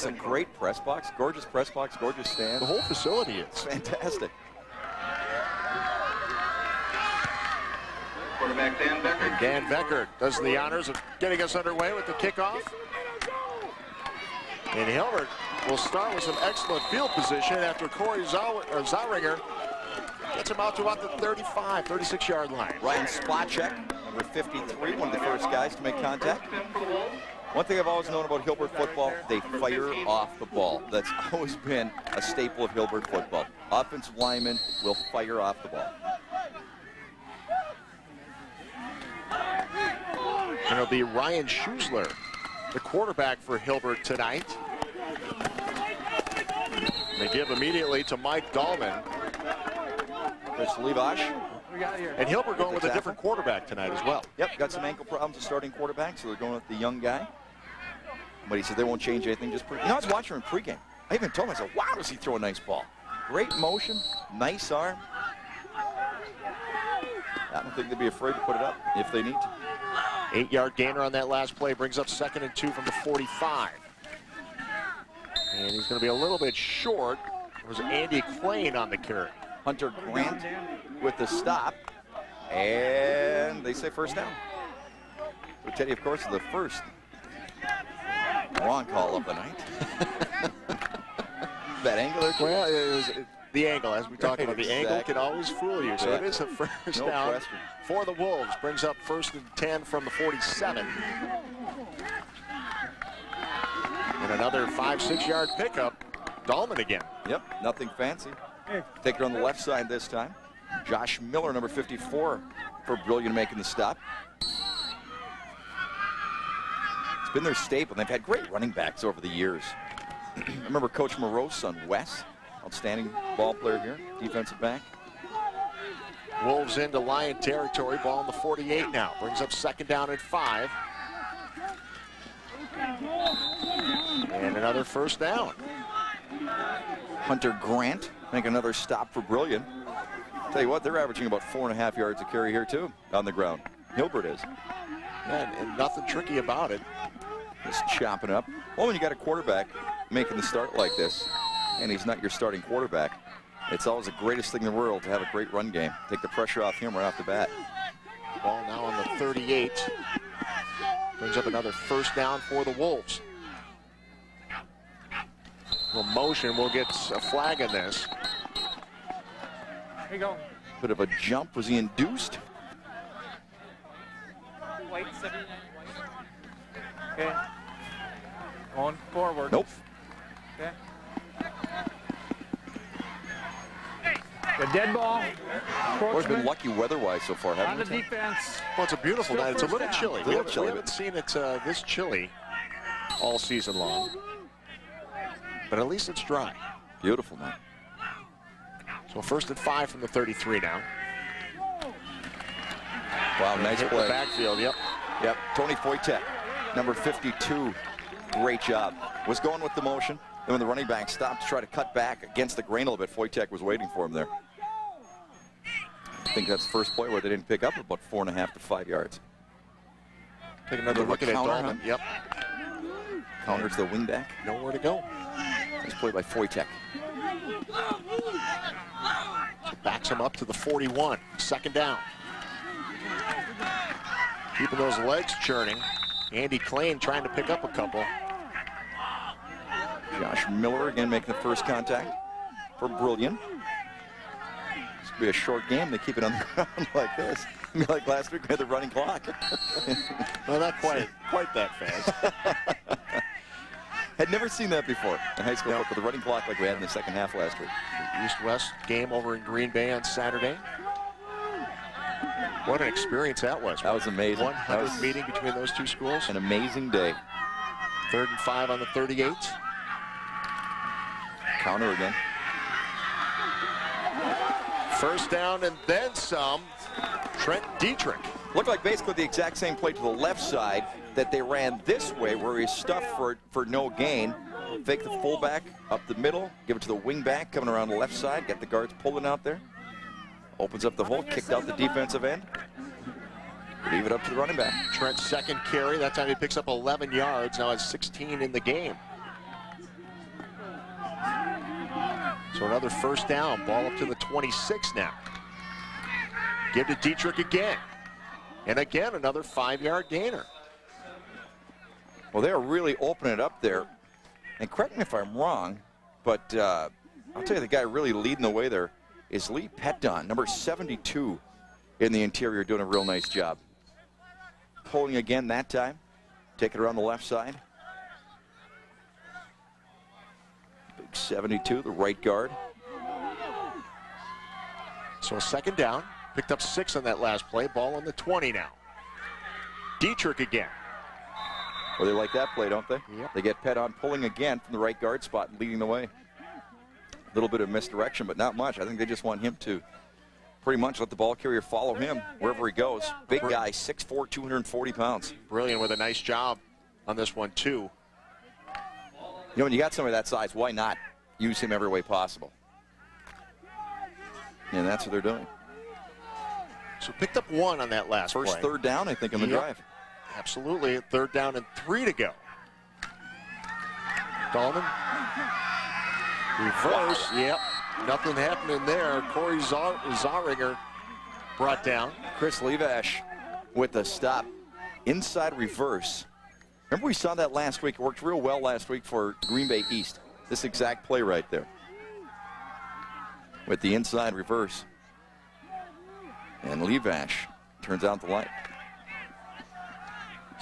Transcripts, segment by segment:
It's a great press box, gorgeous press box, gorgeous stand. The whole facility is. Fantastic. Quarterback Dan Becker. Dan Becker does the honors of getting us underway with the kickoff. And Hilbert will start with some excellent field position after Corey Zaringer uh, gets him out to about the 35, 36 yard line. Ryan Splacek, number 53, one of the first guys to make contact. One thing I've always known about Hilbert football, they fire off the ball. That's always been a staple of Hilbert football. Offensive linemen will fire off the ball. And it'll be Ryan Schusler, the quarterback for Hilbert tonight. They give immediately to Mike Dahlman. Chris Levash. And Hilbert going with a different quarterback tonight as well. Yep, got some ankle problems with starting quarterback, so they're going with the young guy. But he said they won't change anything, just pre You know, I was watching him pregame. I even told him, I said, wow, does he throw a nice ball. Great motion, nice arm. I don't think they'd be afraid to put it up if they need to. Eight-yard gainer on that last play brings up second and two from the 45. And he's going to be a little bit short. It was Andy Klein on the carry. Hunter Grant with the stop. And they say first down. So Teddy, of course, the first wrong call of the night. that angle there? Well, it was the angle, as we talked Right, about. The exactly. angle can always fool you. So Yeah. it is a first No down question. for the Wolves. Brings up first and 10 from the 47. And another five, six yard pickup. Dahlman again. Yep, nothing fancy. Take it on the left side this time. Josh Miller, number 54, for Brillion making the stop. It's been their staple. They've had great running backs over the years. I remember Coach Moreau's son, Wes, outstanding ball player here, defensive back. Wolves into Lion territory. Ball in the 48 now. Brings up second down and five. And another first down. Hunter Grant make another stop for Brillion. Tell you what, they're averaging about four and a half yards a carry here too on the ground. Hilbert is. And, and nothing tricky about it. Just chopping up. Well, when you got a quarterback making the start like this, and he's not your starting quarterback, it's always the greatest thing in the world to have a great run game. Take the pressure off him right off the bat. Ball now on the 38. Brings up another first down for the Wolves. Well, motion will get a flag in this. Here you go. Bit of a jump. Was he induced? White, 79 white. Okay. Going forward. Nope. Okay. The dead ball. Boys been lucky weather-wise so far, on the haven't we? defense. Well, it's a beautiful Still night. It's a little down. chilly. Little we chilly, we haven't seen it uh, this chilly all season long. But at least it's dry. Beautiful night. So first and five from the 33 now. Wow, nice Hit the play. backfield, yep. Yep, Tony Foytek, number 52. Great job. Was going with the motion. Then when the running back stopped to try to cut back against the grain a little bit, Foytek was waiting for him there. I think that's the first play where they didn't pick up about four and a half to five yards. Take another look at it, counter, Dahlman. Yep, Counters the wing back. nowhere to go. Nice play by Foytek. Backs him up to the 41. Second down. Keeping those legs churning. Andy Klein trying to pick up a couple. Josh Miller again making the first contact for Brillion. This could be a short game. They keep it on the ground like this. Like last week, we had the running clock. Well, not quite, quite that fast. had never seen that before in high school No. football. The running clock like we had in the second half last week. East-West game over in Green Bay on Saturday. What an experience that was. That was amazing. That 100 was meeting between those two schools. an amazing day. Third and five on the 38. Counter again. First down and then some. Trent Dietrich. Looked like basically the exact same play to the left side that they ran this way where he stuffed for, for no gain. Fake the fullback up the middle, give it to the wing back coming around the left side, get the guards pulling out there. Opens up the hole, kicked out the defensive end. Leave it up to the running back. Trent's second carry. That time he picks up 11 yards. Now has 16 in the game. So another first down. Ball up to the 26 now. Give to Dietrich again. And again, another five-yard gainer. Well, they're really opening it up there. And correct me if I'm wrong, but uh, I'll tell you the guy really leading the way there is Lee Petdon, number 72 in the interior, doing a real nice job. Pulling again that time. Take it around the left side. Big 72, the right guard. So a second down. Picked up six on that last play. Ball on the 20 now. Dietrich again. Well, they like that play, don't they? Yep. They get Petdon pulling again from the right guard spot, leading the way. A little bit of misdirection, but not much. I think they just want him to pretty much let the ball carrier follow him wherever he goes. Big guy, 6'4", 240 pounds. Brillion with a nice job on this one, too. You know, when you got somebody that size, why not use him every way possible? And that's what they're doing. So picked up one on that last First play. third down, I think, on the Yep. drive. Absolutely. Third down and three to go. Dahlman. Reverse. Yep. Nothing happening there. Corey Zar- Zaringer brought down. Chris Levash with the stop. Inside reverse. Remember we saw that last week. It worked real well last week for Green Bay East. This exact play right there. With the inside reverse. And Levash turns out the light.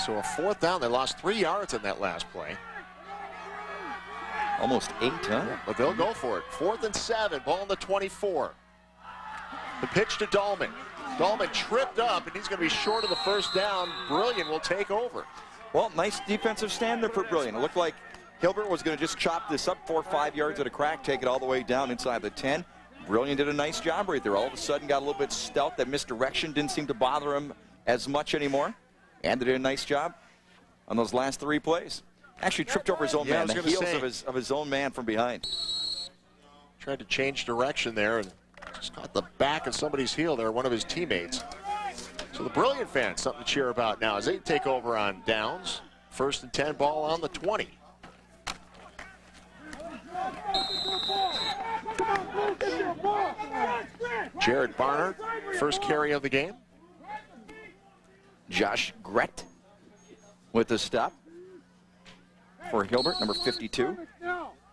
So a fourth down. They lost three yards in that last play. Almost eight, huh? But they'll go for it. Fourth and seven. Ball in the 24. The pitch to Dahlman. Dahlman tripped up, and he's going to be short of the first down. Brillion will take over. Well, nice defensive stand there for Brillion. It looked like Hilbert was going to just chop this up four or five yards at a crack, take it all the way down inside the 10. Brillion did a nice job right there. All of a sudden got a little bit stout. That misdirection didn't seem to bother him as much anymore. And they did a nice job on those last three plays. Actually tripped over his own Yeah, man, the heels say. of his, of his own man from behind. Tried to change direction there and just caught the back of somebody's heel there, one of his teammates. So the Brillion fans, something to cheer about now as they take over on downs. First and 10 ball on the 20. Jared Barnard, first carry of the game. Josh Grett with the stop for Hilbert, number 52,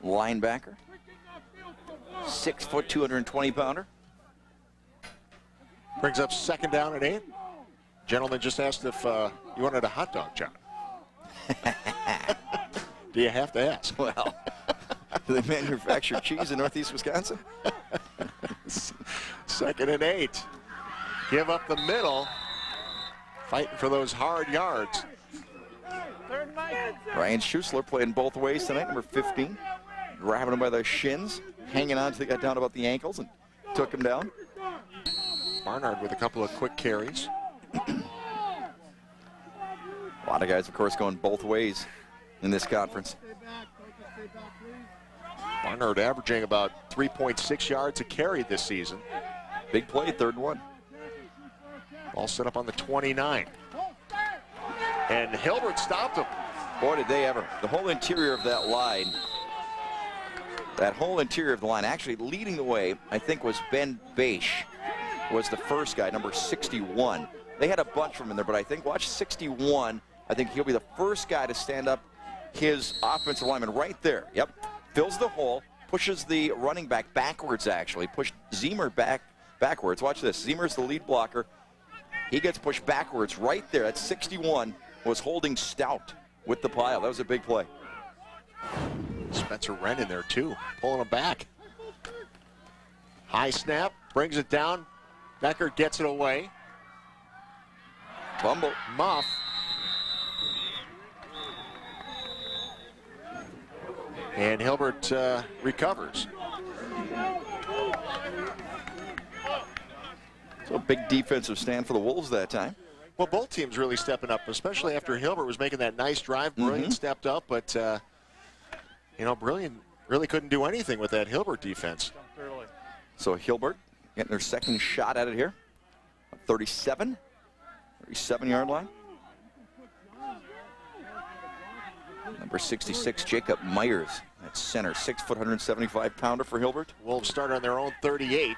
linebacker. Six foot, 220 pounder. Brings up second down and eight. Gentleman just asked if uh, you wanted a hot dog, John. Do you have to ask? Well, do they manufacture cheese in northeast Wisconsin? Second and eight. Give up the middle. Fighting for those hard yards. Ryan Schusler playing both ways tonight, number 15. Grabbing him by the shins, hanging on until he got down about the ankles and took him down. Barnard with a couple of quick carries. A lot of guys, of course, going both ways in this conference. Barnard averaging about 3.6 yards a carry this season. Big play, third one. All set up on the 29. And Hilbert stopped him. Boy, did they ever. The whole interior of that line, that whole interior of the line, actually leading the way, I think, was Ben Bache, was the first guy, number 61. They had a bunch from in there, but I think, watch 61. I think he'll be the first guy to stand up his offensive lineman right there. Yep. Fills the hole, pushes the running back backwards, actually. Pushed Zemer back backwards. Watch this. Zemer's the lead blocker. He gets pushed backwards right there. That's 61. Was holding stout with the pile. That was a big play. Spencer Wren in there too, pulling him back. High snap, brings it down. Becker gets it away. Bumble. Muff. And Hilbert uh, recovers. So big defensive stand for the Wolves that time. Well, both teams really stepping up, especially after Hilbert was making that nice drive. Brillion stepped up, but, uh, you know, Brillion really couldn't do anything with that Hilbert defense. So Hilbert getting their second shot at it here. 37, 37 yard line. Number 66, Jacob Myers, at center. Six foot, 175 pounder for Hilbert. Wolves start on their own 38.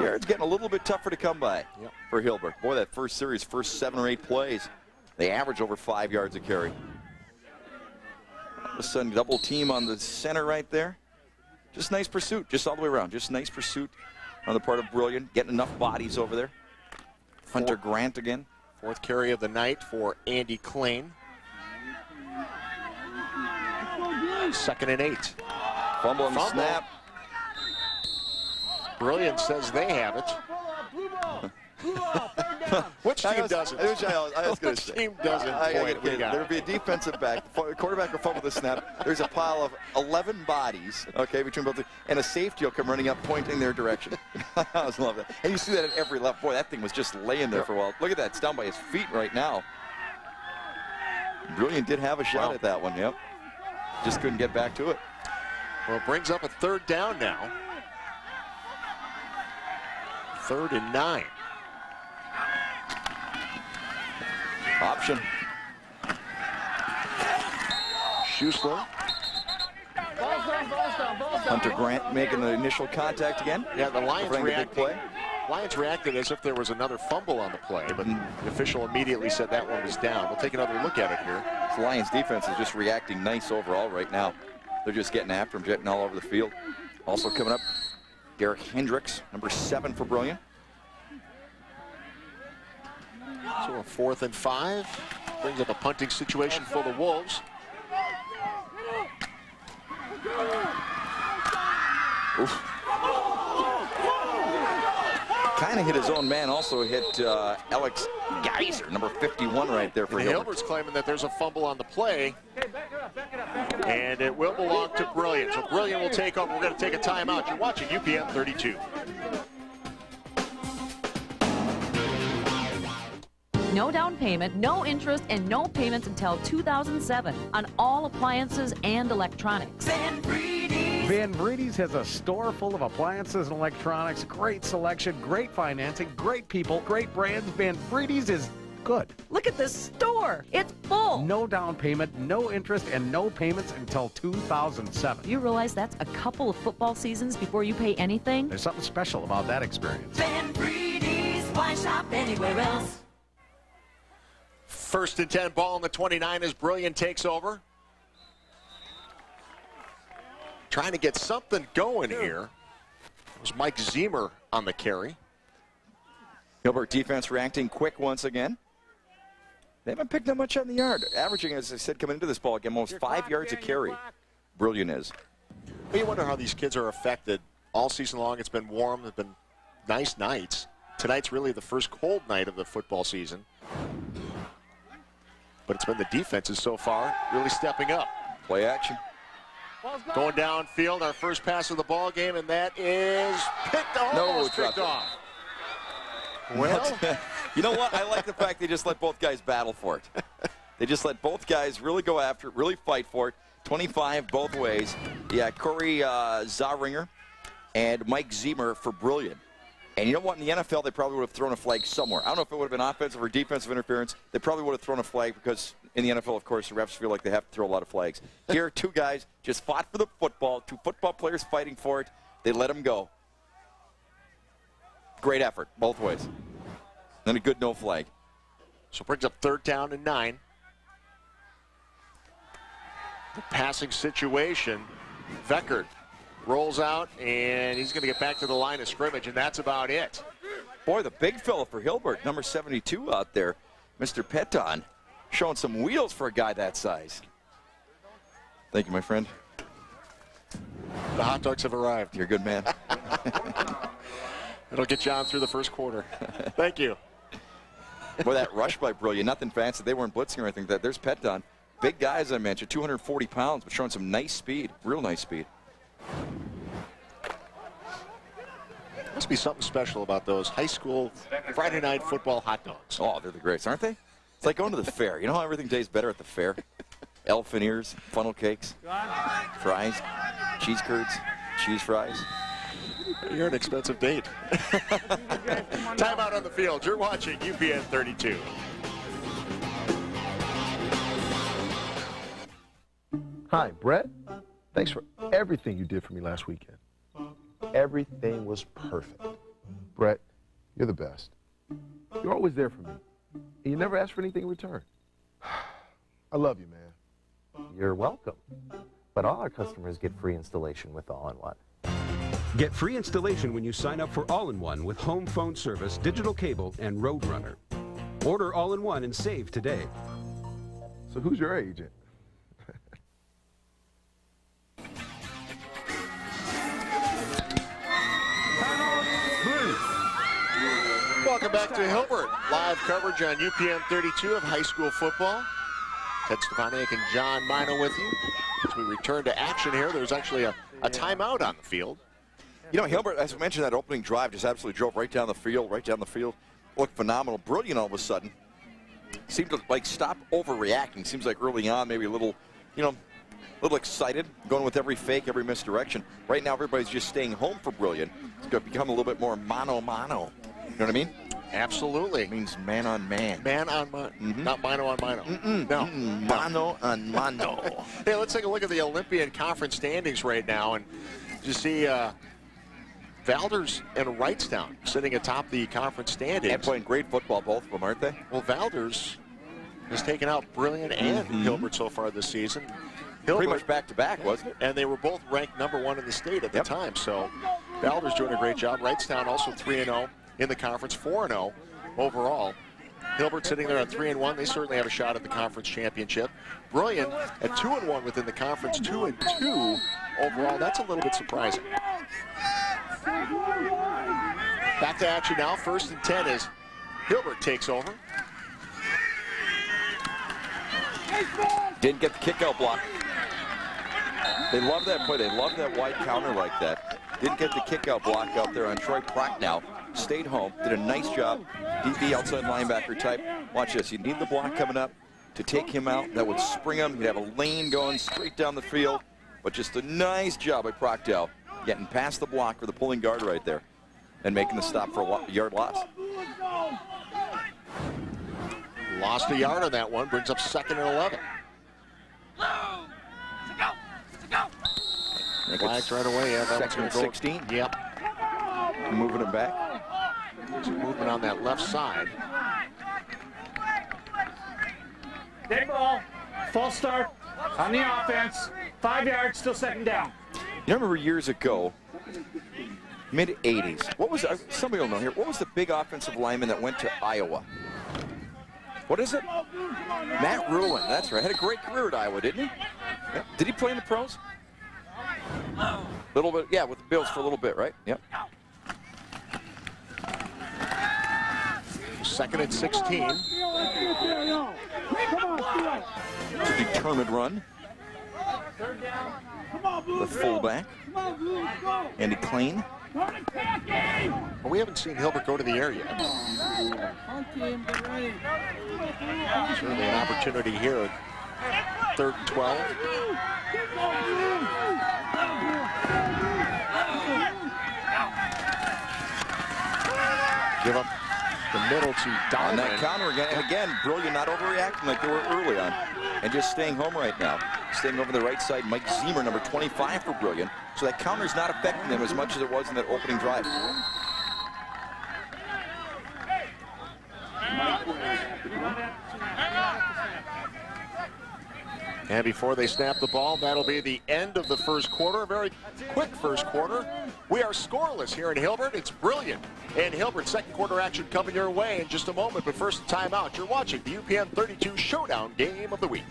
Yeah, it's getting a little bit tougher to come by Yep. for Hilbert. Boy, that first series, first seven or eight plays, they average over five yards a carry. All of a sudden, double team on the center right there. Just nice pursuit, just all the way around. Just nice pursuit on the part of Brillion, getting enough bodies over there. Hunter Grant again. Fourth carry of the night for Andy Klein. Second and eight. Fumble on the Fumble. snap. Brillion says they have it. Which team doesn't? I was, I was Which say. team doesn't? I, I, Boy, get- we get- got there would be a defensive back. Quarterback will fumble the snap. There's a pile of 11 bodies, okay, between both, and a safety will come running up, pointing their direction. I always love that. And you see that at every left. Boy, that thing was just laying there for a while. Look at that. It's down by his feet right now. Brillion did have a shot Wow. at that one, yep. Just couldn't get back to it. Well, it brings up a third down now. Third and nine. Option. Schusler. Hunter Grant making the initial contact again. Yeah, the Lions After a reacted. play. Lions reacted as if there was another fumble on the play, but mm. the official immediately said that one was down. We'll take another look at it here. This Lions defense is just reacting nice overall right now. They're just getting after him, jetting all over the field. Also coming up, Derek Hendricks, number seven for Brillion. So a fourth and five brings up a punting situation for the Wolves. Kind of hit his own man. Also hit uh, Alex Geyser, number 51 right there for And Hilbert. Hilbert's claiming that there's a fumble on the play, and it will belong to Brillion. So Brillion will take over. We're going to take a timeout. You're watching UPN 32. No down payment, no interest, and no payments until 2007 on all appliances and electronics. Van Breedy's has a store full of appliances and electronics, great selection, great financing, great people, great brands. Van Breedy's is good. Look at this store. It's full. No down payment, no interest, and no payments until 2007. You realize that's a couple of football seasons before you pay anything? There's something special about that experience. Van Breedy's, why shop anywhere else? First and 10 ball on the 29 as Brillion takes over. Trying to get something going here. It was Mike Zemer on the carry. Hilbert defense reacting quick once again. They haven't picked up much on the yard. Averaging, as I said, coming into this ball game, almost five yards a carry. Brillion is. Well, you wonder how these kids are affected. All season long, it's been warm. It's been nice nights. Tonight's really the first cold night of the football season. But it's been the defenses so far really stepping up. Play action. Going downfield, our first pass of the ball game, and that is picked off. No, picked off. Well, you know what? I like the fact they just let both guys battle for it. They just let both guys really go after it, really fight for it. 25 both ways. Yeah, Corey uh, Zaringer and Mike Zemer for Brillion. And you know what? In the NFL, they probably would have thrown a flag somewhere. I don't know if it would have been offensive or defensive interference. They probably would have thrown a flag because in the NFL, of course, the refs feel like they have to throw a lot of flags. Here, two guys just fought for the football, two football players fighting for it. They let them go. Great effort, both ways. Then a good no flag. so brings up third down and nine. The passing situation. Beckert rolls out, and he's going to get back to the line of scrimmage, and that's about it. Boy, the big fella for Hilbert, number 72 out there, Mr. Peton, showing some wheels for a guy that size. Thank you, my friend. The hot dogs have arrived. You're a good man. It'll get you on through the first quarter. Thank you. Boy, that rush by Brillion, nothing fancy. They weren't blitzing or anything. That There's Peton. Big guy, as I mentioned, 240 pounds, but showing some nice speed, real nice speed. Must be something special about those high school Friday night football hot dogs. Oh, they're the greats, aren't they? It's like going to the fair. You know how everything tastes better at the fair? Elephant ears, funnel cakes, fries, cheese curds, cheese fries. You're an expensive date. Timeout on the field. You're watching UPN 32. Hi, Brett. Thanks for everything you did for me last weekend. Everything was perfect. Brett, you're the best. You're always there for me. And you never ask for anything in return. I love you, man. You're welcome. But all our customers get free installation with All-in-One. Get free installation when you sign up for All-in-One with home phone service, digital cable, and Roadrunner. Order All-in-One and save today. So who's your agent? Welcome back to Hilbert. Live coverage on UPN 32 of high school football. Ted Stefaniak and John Mino with you. As we return to action here, there's actually a, a timeout on the field. You know, Hilbert, as I mentioned, that opening drive just absolutely drove right down the field, right down the field. Looked phenomenal, Brillion all of a sudden. Seemed to like stop overreacting. Seems like early on, maybe a little, you know, a little excited, going with every fake, every misdirection. Right now, everybody's just staying home for Brillion. It's going to become a little bit more mano. You know what I mean? Absolutely. It means man on man. Man on man, Mhm. not mino on mino. Mm-mm, No. mm-mm, mano on mano. Hey, let's take a look at the Olympian Conference standings right now, and you see uh, Valders and Wrightstown sitting atop the conference standings. and playing great football, both of them, aren't they? Well, Valders has taken out Brillion and. Hilbert so far this season. Pretty much back to back, wasn't it? and they were both ranked number one in the state at Yep. the time. So Valders doing a great job. Wrightstown also 3 and 0 in the conference, 4 and 0 overall. Hilbert sitting there at 3 and 1. They certainly have a shot at the conference championship. Brillion at 2 and 1 within the conference, 2 and 2 overall. That's a little bit surprising. Back to action now. First and 10 as Hilbert takes over. Didn't get the kick out block. They love that play. They love that wide counter like that. Didn't get the kick out block out there on Troy Prochnow. Stayed home. Did a nice job. DB outside linebacker type. Watch this. You need the block coming up to take him out. That would spring him. You'd have a lane going straight down the field. But just a nice job by Proctel getting past the block or the pulling guard right there and making the stop for a lo- yard loss. Lost a yard on that one. Brings up second and 11. Think Flags it's right away. Yeah, that one's second going and to go. 16. Yep. Moving him back. Some movement on that left side. Dead ball. False start on the offense. Five yards, still second down. You remember years ago, mid 80s, what was, uh, somebody will know here, what was the big offensive lineman that went to Iowa? What is it? Matt Ruin, that's right. Had a great career at Iowa, didn't he? Yep. Did he play in the pros? A little bit, yeah, with the Bills for a little bit, right? Yep. Second and 16. It's a determined run. The fullback, Andy Klein. Well, we haven't seen Hilbert go to the air yet. Certainly an opportunity here third and 12. Give up the middle to On that counter again, and again, Brillion, not overreacting like they were early on, and just staying home right now. Staying over the right side, Mike Zemer, number 25 for Brillion. So that counter's not affecting them as much as it was in that opening drive. And before they snap the ball, that'll be the end of the first quarter. A very quick first quarter. We are scoreless here in Hilbert. It's Brillion. And Hilbert, second quarter action coming your way in just a moment. But first, timeout. You're watching the UPN 32 Showdown Game of the Week.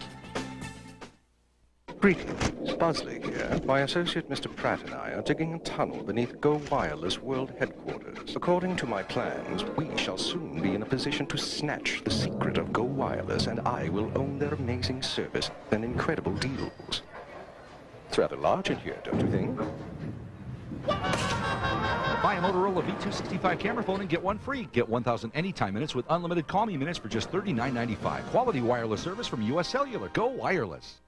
Greetings, Bosley here. My associate Mr. Pratt and I are digging a tunnel beneath Go Wireless World Headquarters. According to my plans, we shall soon be in a position to snatch the secret of Go Wireless, and I will own their amazing service and incredible deals. It's rather large in here, don't you think? Buy a Motorola V265 camera phone and get one free. Get 1,000 anytime minutes with unlimited call me minutes for just $39.95. Quality wireless service from U.S. Cellular. Go wireless.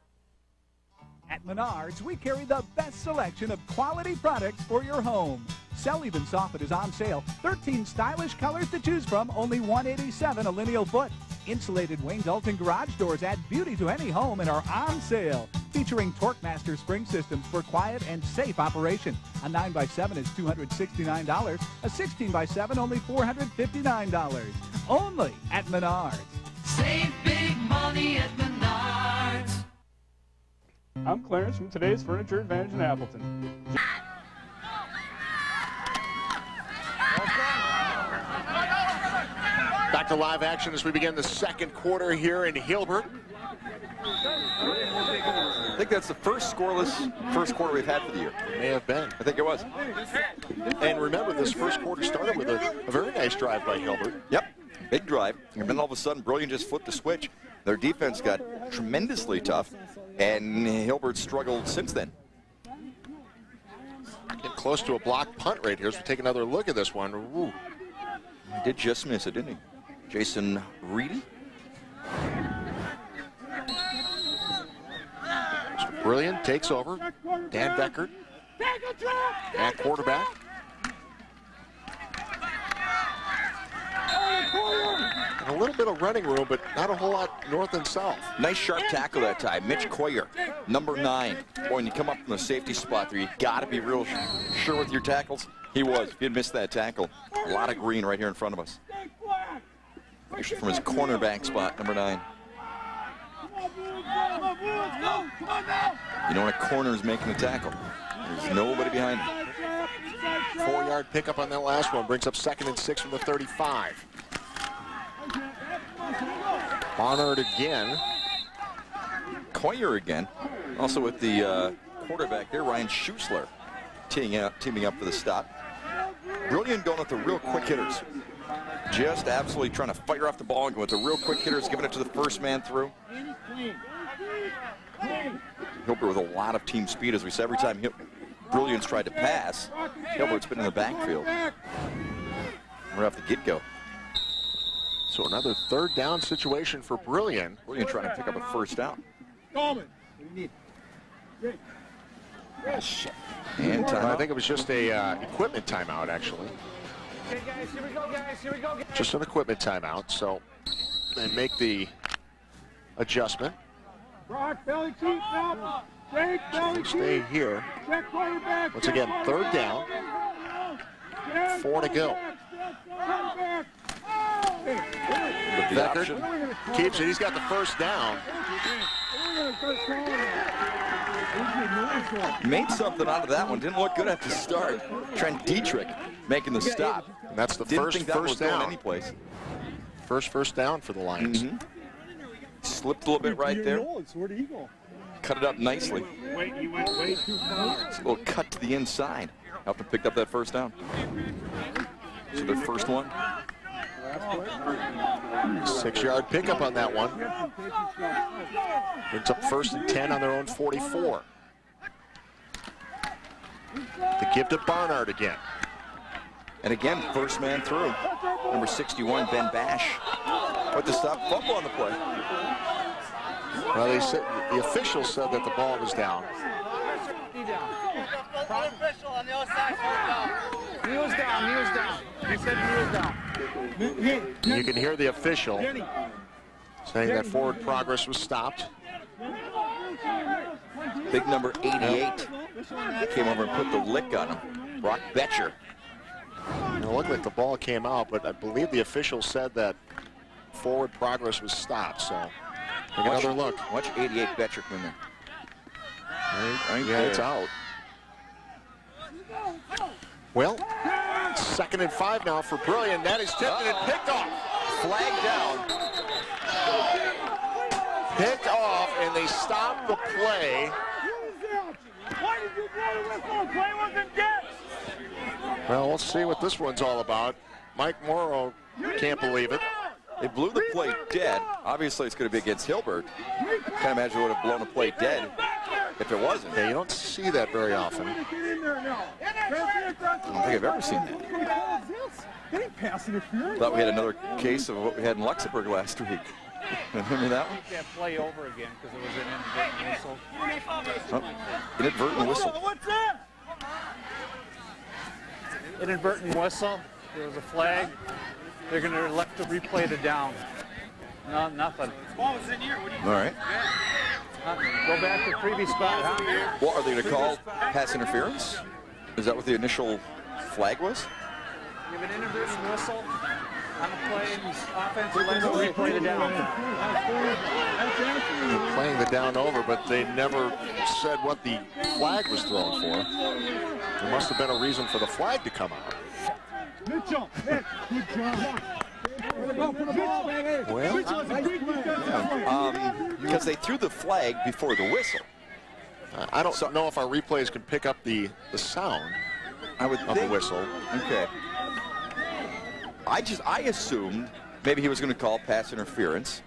At Menards, we carry the best selection of quality products for your home. Cell Even Soffit is on sale. 13 stylish colors to choose from, only 187 a lineal foot. Insulated Wayne Dalton garage doors add beauty to any home and are on sale. featuring TorqueMaster spring systems for quiet and safe operation. A 9x7 is $269. A 16x7 only $459. Only at Menards. Save big money at Menards. I'm Clarence from today's Furniture Advantage in Appleton. Back to live action as we begin the second quarter here in Hilbert. I think that's the first scoreless first quarter we've had for the year. It may have been. I think it was. And remember, this first quarter started with a, a very nice drive by Hilbert. Yep, big drive. And then all of a sudden, Brillion just flipped the switch. Their defense got tremendously tough, and Hilbert struggled since then. Getting close to a block punt right here as we take another look at this one. Ooh. He did just miss it, didn't he? Jason Reedy. Brillion takes over. Dan Beckert at quarterback. And a little bit of running room, but not a whole lot north and south. Nice sharp tackle that time. Mitch Coyer, number nine. Boy, when you come up from the safety spot there, you got to be real sure with your tackles. He was. If he had missed that tackle, a lot of green right here in front of us. Actually, from his cornerback spot, number nine. You know when a corner is making a tackle, there's nobody behind him. Four-yard pickup on that last one brings up second and six from the 35. Barnard again. Coyer again. Also with the uh, quarterback there, Ryan Schusler, teaming up, teaming up for the stop. Brillion going with the real quick hitters. Just absolutely trying to fire off the ball and with the real quick hitters, giving it to the first man through. Hilbert with a lot of team speed, as we said, every time Hil Brillion's tried to pass, Hilbert's been in the backfield. Right off the get-go. So another third down situation for Brillion. Brillion trying to pick up a first down. And timeout. I think it was just a uh, equipment timeout, actually. Okay, guys, here we go, guys. Here we go. Guys. Just an equipment timeout, so they make the adjustment. Brock, belly keep now. Jake, belly Stay here. Check quarterback. Once again, third down. Four to go. Becker keeps it. He's got the first down. Made something out of that one. Didn't look good at the start. Trent Dietrich making the stop. And that's the Didn't first think that first was going down. anyplace. First first down for the Lions. Mhm. Slipped a little bit right there. Where'd he go? Cut it up nicely. Wait, he went way too far. It's a little cut to the inside. Helped him pick up that first down. So their first one. Six-yard pickup on that one. Brings up first and 10 on their own 44. The give to Barnard again. And again, first man through. Number 61, Ben Bash. With the stop fumble on the play. Well, they said the official said that the ball was down. Knee was down, knee was down. He said knee was down. You can hear the official saying that forward progress was stopped. Big number 88 came over and put the lick on him. Brock Betcher. It looked like the ball came out, but I believe the official said that forward progress was stopped. So take Watch- another look. Watch 88 Betcher come in there. Right, right Yeah, it's out. Well, second and five now for Brillion. That is tipped and picked off. Flag down. Picked off, and they stop the play. Why did you blow the whistle? Play wasn't dead. Well, let's see what this one's all about. Mike Morrow can't believe it. They blew the play dead. Obviously, it's going to be against Hilbert. Can't imagine it would have blown the play dead if it wasn't. Yeah, you don't see that very often. Get in there now. I don't think I've ever seen that. That ain't pass interference. Thought we had another case of what we had in Luxemburg last week. Remember that one? That play over again because it was an inadvertent whistle. Oh, inadvertent whistle. What's that? Inadvertent whistle. There was a flag. They're going to elect to replay the down. No, nothing. All right. Huh? Go back to previous spot, huh? Well, are they going to call pass interference? Is that what the initial flag was? Give an inadvertent whistle on the play. Offense, let's replay the down. They're playing the down over, but they never said what the flag was thrown for. There must have been a reason for the flag to come out. Good job. Nick, good job. Go for the ball, baby. Well, Mitchell is a great defensive Because Um, they threw the flag before the whistle. Uh, I don't know if our replays can pick up the, the sound I would of the whistle. Okay. I just I assumed maybe he was going to call pass interference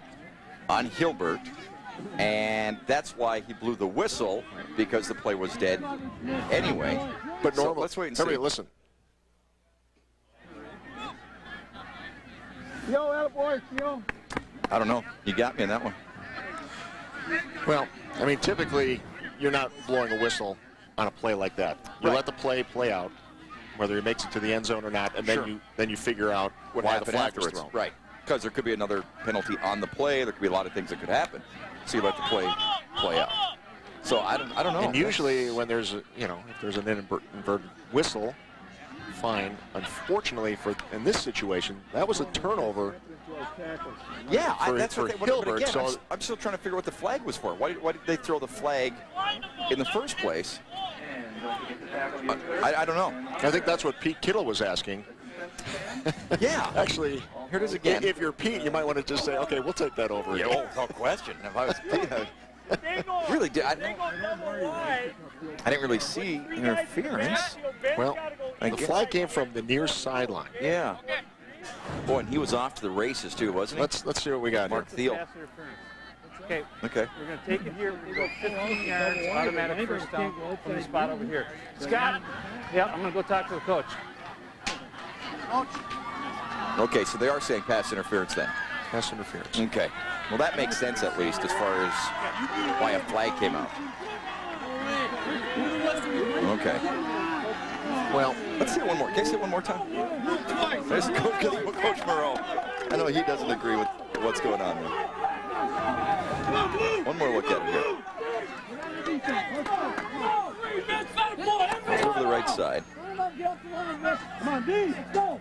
on Hilbert, and that's why he blew the whistle because the play was dead anyway. But So normal, let's wait and see. everybody listen. Yo, attaboy, yo. I don't know. You got me in that one. Well, I mean, typically, you're not blowing a whistle on a play like that. You Right. let the play play out, whether he makes it to the end zone or not, and then you then you figure out What why the happened flag was afterwards? thrown. Right. Because there could be another penalty on the play. There could be a lot of things that could happen. So you let the play play out. So I don't I don't know. And usually, when there's a, you know if there's an inadvert- inverted whistle, fine. Unfortunately, for in this situation, that was a turnover. Yeah, I, that's for what they, but- Hilbert, But again, so- I'm, s- I'm still trying to figure out what the flag was for. Why, why did they throw the flag in the first place? I, I don't know. I think that's what Pete Kittle was asking. Yeah. Actually, Here it is again. If you're Pete, you might want to just say, "Okay, we'll take that over." Yeah, again." oh, no question. If I was really did, I, I didn't really see interference. Well, the guess- flag came from the near sideline. Yeah. Boy, and he was off to the races too, wasn't he? Let's let's see what we got Mark here. Thiel. Okay, Okay. we're going to take it here. We're going to go 15 yards, automatic first down from the spot over here. Scott, Yeah, I'm going to go talk to the coach. Okay, so they are saying pass interference then. Pass interference. Okay. Well, that makes sense at least as far as why a flag came out. Okay. Well, let's see it one more. Can I see it one more time? There's Coach, Coach Moreau. I know he doesn't agree with what's going on there. One more look at it here. It's over the right side. Let's go.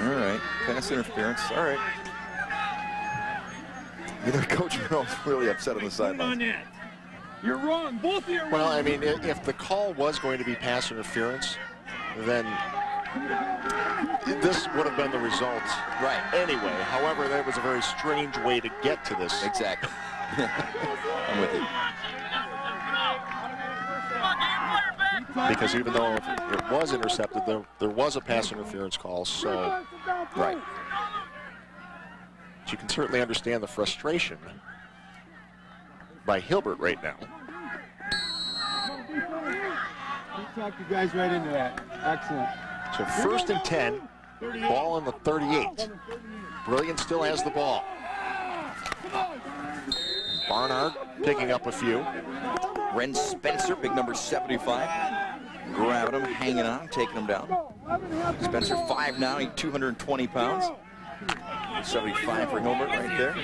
All right. Pass interference. All right. Either Coach Moreau's really upset on the sideline. You're wrong. Both of you are Well, wrong. I mean, if the call was going to be pass interference, then this would have been the result. Right. Anyway, however, that was a very strange way to get to this. Exactly. I'm with you. Because even though it was intercepted, there, there was a pass interference call, so Right. But you can certainly understand the frustration by Hilbert right now. Talk you guys right into that. Excellent. So first and 10, ball in the 38. Brillion still has the ball. Barnard picking up a few. Ren Spencer, big number 75. Grabbing him, hanging on, taking him down. Spencer 5 now, he's 220 pounds. 75 for Hilbert right there.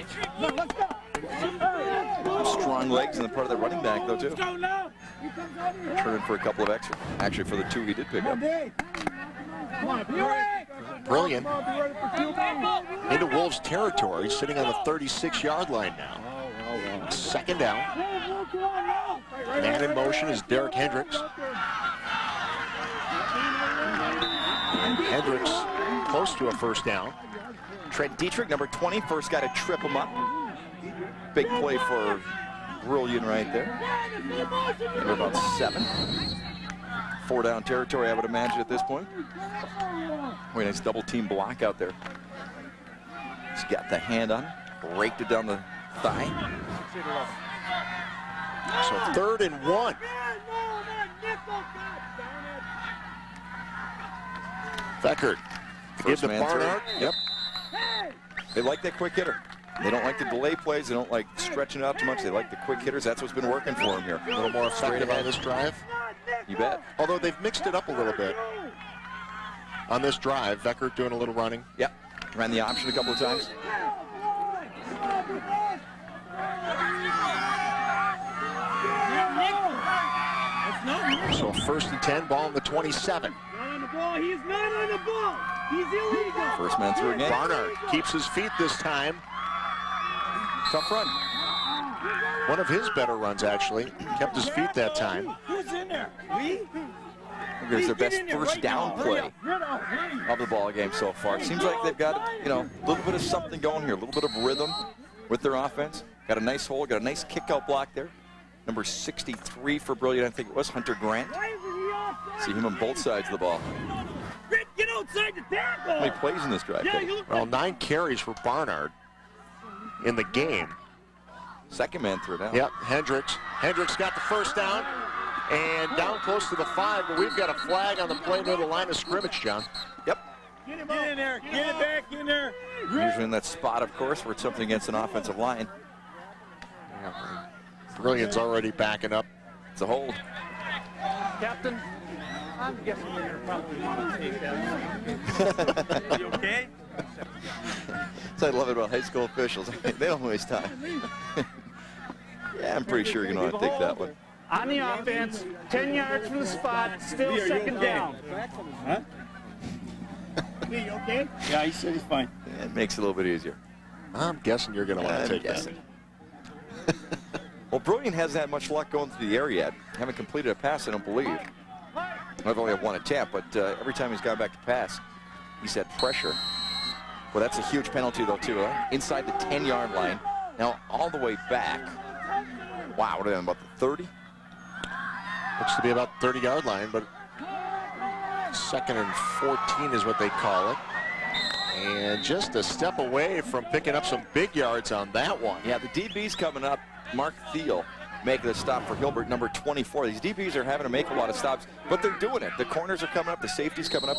Strong legs and the part of the running back though too. Turning for a couple of extra. Actually for the two he did pick up. Brillion. Into Wolves territory, sitting on the 36-yard line now. Second down. Man in motion is Derek Hendricks. Hendricks close to a first down. Trent Dietrich, number 20, first guy to trip him up. Big play for Brillion right there. Number about seven. Four down territory, I would imagine at this point. Boy, nice double team block out there. He's got the hand on, raked it down the thigh. So third and one. Beckert. Give First to man through. Barnard. Yep. They like that quick hitter. They don't like the delay plays. They don't like stretching it out too much. They like the quick hitters. That's what's been working for them here. A little more effective on ahead. this drive. You bet. Although they've mixed it up a little bit. On this drive, Beckert doing a little running. Yep. Ran the option a couple of times. So first and 10, ball on the 27. Not on the ball. He's not on the ball. He's illegal. First man through again. Barnard keeps his feet this time. Tough run. One of his better runs, actually. Kept his feet that time. Who's in there? We? Here's their best first down play of the ball game so far. Seems like they've got, you know, a little bit of something going here, a little bit of rhythm with their offense. Got a nice hole, got a nice kick out block there. Number 63 for Brillion, I think it was Hunter Grant. See him on both sides of the ball. Rick, get outside the tackle. How many plays in this drive? Yeah, Cody? you look Well, nine carries for Barnard in the game. Second man through now. Yep, Hendricks. Hendricks got the first down and down close to the five, but we've got a flag on the play near the line of scrimmage, John. Yep. Get him in there. Get it back in there. Usually in that spot, of course, where it's something against an offensive line. Brillion's already backing up. It's a hold. Captain, I'm guessing you're gonna probably want to take that. you okay? That's what I love it about high school officials. they don't waste time. yeah, I'm pretty sure you're going to want to take that one. On the offense, 10 yards from the spot, still second down. Huh? Lee, you okay? Yeah, he said he's fine. It makes it a little bit easier. I'm guessing you're going to want to take guessing. that. Well, Brillion hasn't had much luck going through the air yet. Haven't completed a pass, I don't believe. I've only had one attempt, but uh, every time he's gone back to pass, he's had pressure. Well, that's a huge penalty, though, too. Huh? Inside the 10-yard line. Now, all the way back. Wow, what are they, about the 30? Looks to be about 30-yard line, but second and 14 is what they call it. And just a step away from picking up some big yards on that one. Yeah, the DB's coming up. Mark Thiel making the stop for Hilbert, number 24. These DBs are having to make a lot of stops, but they're doing it. The corners are coming up, the safety's coming up,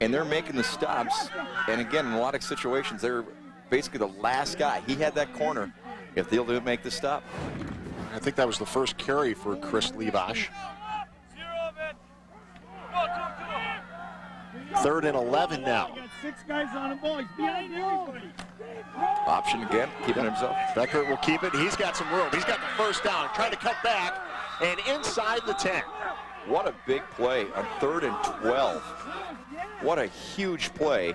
and they're making the stops. And again, in a lot of situations, they're basically the last guy. He had that corner. If Thiel didn't make the stop, I think that was the first carry for Chris Levash. Third and 11 now. Six guys on ball. He's behind everybody. option again, keeping himself. Beckert will keep it. He's got some room. He's got the first down. Trying to cut back and inside the 10. What a big play on third and 12. What a huge play.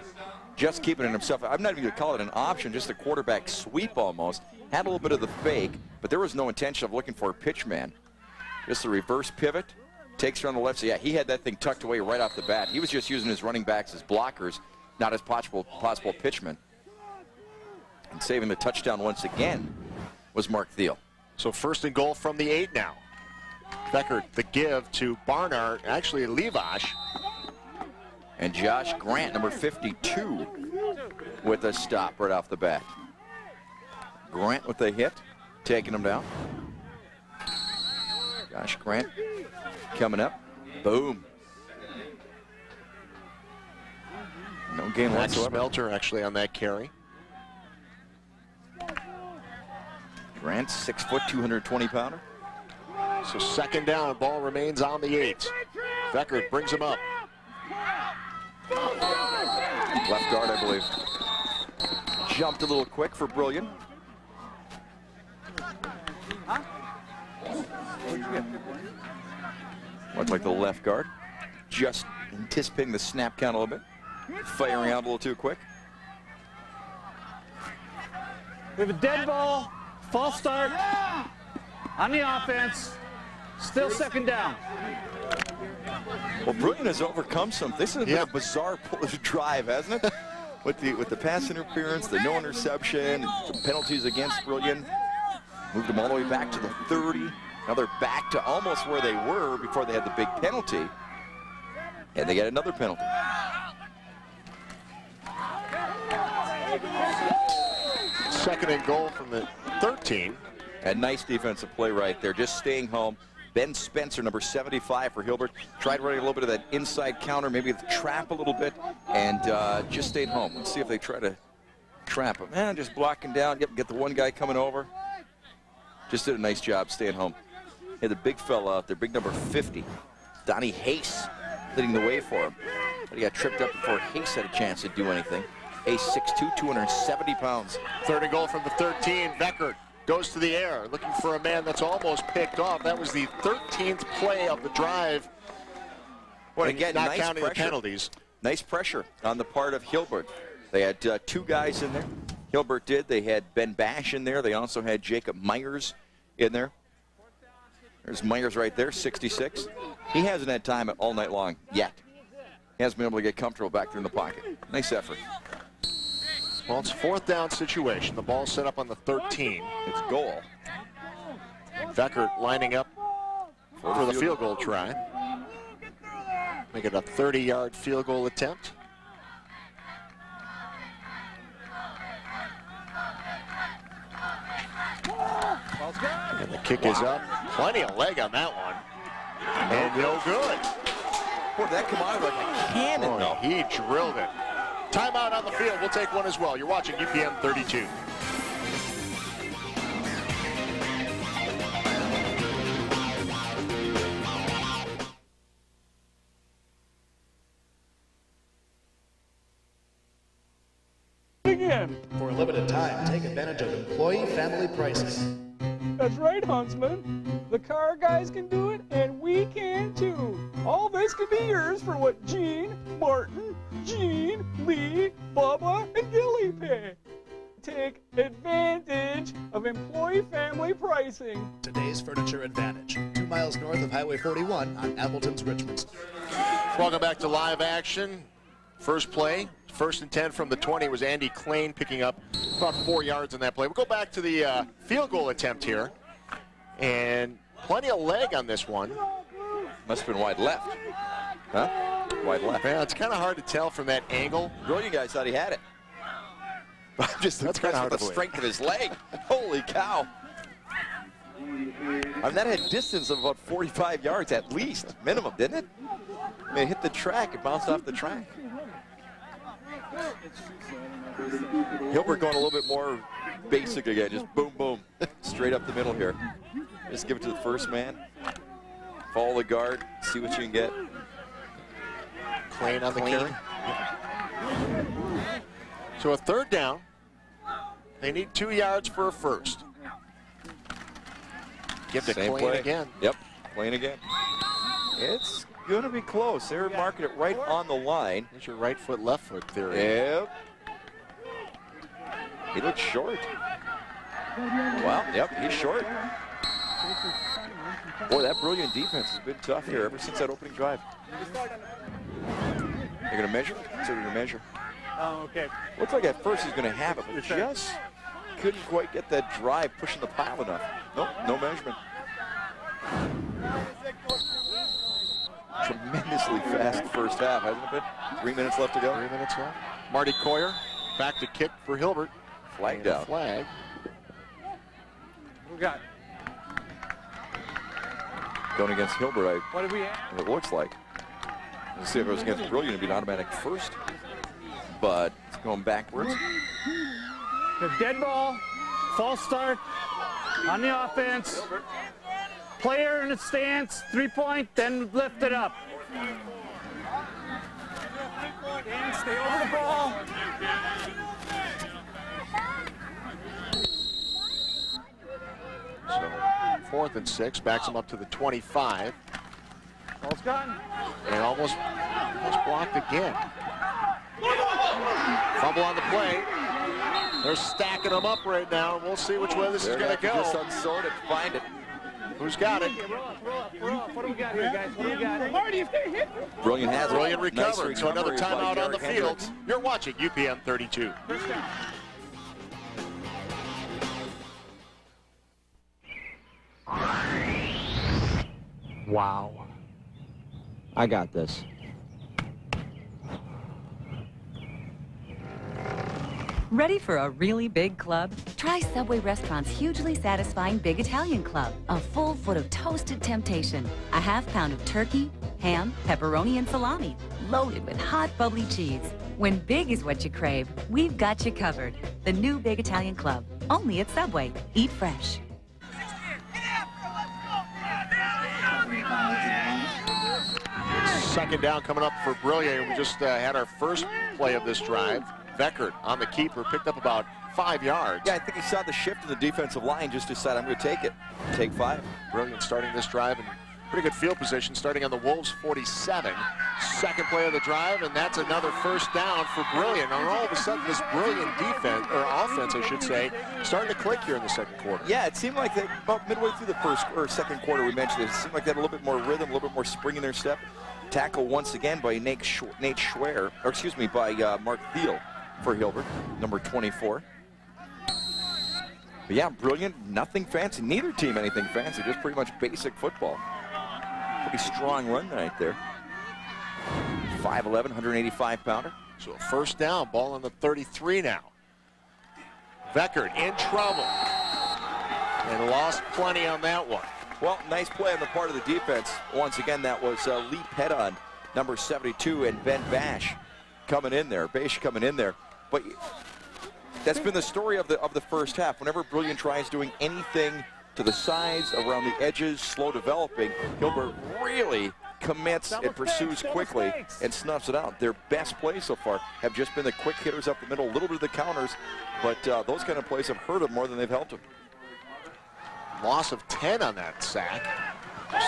Just keeping it himself. I'm not even going to call it an option, just a quarterback sweep almost. Had a little bit of the fake, but there was no intention of looking for a pitch man. Just a reverse pivot. Takes her on the left. So, yeah, he had that thing tucked away right off the bat. He was just using his running backs as blockers, not as possible, possible pitchmen. And saving the touchdown once again was Mark Thiel. So first and goal from the eight now. Beckert, the give to Barnard, actually Levash. And Josh Grant, number 52, with a stop right off the bat. Grant with a hit, taking him down. Josh Grant coming up. Boom. No gain Max whatsoever. Smelter actually on that carry. Grant, six foot, 220 pounder. So second down, ball remains on the eight. Beckert brings him up. Left guard, I believe. Jumped a little quick for Brillion. Looked like the left guard. Just anticipating the snap count a little bit. Firing out a little too quick. We have a dead ball, false start on the offense, still second down. Well, Brillion has overcome some. This has been a bizarre drive, hasn't it? with the with the pass interference, the no interception, the penalties against Brillion. Moved them all the way back to the 30. Now they're back to almost where they were before they had the big penalty. And they get another penalty. Second and goal from the 13. A nice defensive play right there, just staying home. Ben Spencer, number 75 for Hilbert, tried running a little bit of that inside counter, maybe the trap a little bit, and uh, just stayed home. Let's see if they try to trap him. Man, just blocking down. Yep, get the one guy coming over. Just did a nice job staying home. Had the big fella out there, big number 50, Donnie Hayes, leading the way for him. But he got tripped up before Hayes had a chance to do anything. Hayes 6'2", 270 pounds. Third and goal from the 13. Beckert goes to the air, looking for a man that's almost picked off. That was the 13th play of the drive. Well, And again, not nice counting the pressure. penalties. Nice pressure on the part of Hilbert. They had uh, two guys in there. Hilbert did. They had Ben Bash in there. They also had Jacob Myers in there. There's Myers right there, 66. He hasn't had time all night long yet. He hasn't been able to get comfortable back there in the pocket. Nice effort. Well, it's fourth down situation. The ball set up on the 13. It's goal. Beckert lining up for the field goal try. Make it a 30-yard field goal attempt. And the kick is up. Plenty of leg on that one. And no good. Boy, that come out like a cannon, though. He drilled it. Timeout on the field. We'll take one as well. You're watching UPN 32. Again. For a limited time, take advantage of employee family pricing. That's right, Huntsman. The car guys can do it, and we can too. All this can be yours for what Gene, Martin, Gene, Lee, Bubba, and Billy pay. Take advantage of employee family pricing. Today's Furniture Advantage, two miles north of Highway 41 on Appleton's Richmond Street. Welcome back to live action. First play, first and 10 from the 20 was Andy Klein picking up about four yards in that play. We'll go back to the uh, field goal attempt here. And plenty of leg on this one. Must have been wide left. Huh? Wide left. Yeah, it's kind of hard to tell from that angle. Brillion guys thought he had it. I'm just That's impressed with the believe. strength of his leg. Holy cow. I mean, that had distance of about 45 yards at least, minimum, didn't it? I mean, it hit the track, it bounced off the track. Hilbert going a little bit more basic again, just boom, boom, straight up the middle here. Just give it to the first man. Follow the guard, see what you can get. On the carry. So a third down. They need two yards for a first. Give to Same play. again. Yep, playing again. It's going to be close. They're marking it right on the line. There's your right foot, left foot theory. Yep. He looks short. Well, yep, he's short. Boy, that Brillion defense has been tough here ever since that opening drive. They're going to measure? So they're going to measure. Oh, okay. Looks like at first he's going to have it, but just couldn't quite get that drive pushing the pile enough. Nope, no measurement. Tremendously fast first half, hasn't it been? Three minutes left to go. Three minutes left. Marty Coyer back to kick for Hilbert. Flag And a down. Flag. We got. Going against Hilbert, What did we have? I, it looks like. Let's see if it was against Brillion, it'd be an automatic first. But it's going backwards. The dead ball, false start on the offense. Player in the stance, three point, then lift it up. And stay over the ball. So fourth and six, backs him up to the 25. Ball's gone. And almost, almost blocked again. Fumble on the play. They're stacking them up right now. We'll see which way this They're is going to go. Just unsort it, find it. Who's got it? Roll up, roll up, roll up. What do we got here, guys? What do we got? Marty, if they hit Brillion has it. Brillion Nice recovered. So another timeout on the field. Hendricks. You're watching UPN 32. First down. Wow. I got this. Ready for a really big club? Try Subway Restaurant's hugely satisfying Big Italian Club. A full foot of toasted temptation, a half pound of turkey, ham, pepperoni, and salami, loaded with hot, bubbly cheese. When big is what you crave, we've got you covered. The new Big Italian Club, only at Subway. Eat fresh. Second down coming up for Brillion. We just uh, had our first play of this drive. Beckert on the keeper picked up about five yards. Yeah, I think he saw the shift in the defensive line, just decided I'm going to take it. Take five. Brillion starting this drive in pretty good field position, starting on the Wolves 47. Second play of the drive, and that's another first down for Brillion. And all of a sudden, this Brilliant defense, or offense, I should say, starting to click here in the second quarter. Yeah, it seemed like that about midway through the first or second quarter, we mentioned it, it seemed like they had a little bit more rhythm, a little bit more spring in their step. Tackle once again by Nate, Sch Nate Schwer, or excuse me, by uh, Mark Thiel for Hilbert, number 24. But yeah, Brillion, nothing fancy. Neither team anything fancy, just pretty much basic football. Pretty strong run right there. 5'11", 185 pounder. So first down, ball on the 33 now. Beckert in trouble. And lost plenty on that one. Well, nice play on the part of the defense. Once again, that was uh, Lee Petton, number 72, and Ben Bash coming in there. Bash coming in there. But that's been the story of the of the first half. Whenever Brillion tries doing anything to the sides, around the edges, slow developing, Hilbert really commits and pursues quickly and snuffs it out. Their best plays so far have just been the quick hitters up the middle, a little bit of the counters, but uh, those kind of plays have hurt them more than they've helped them. Loss of 10 on that sack.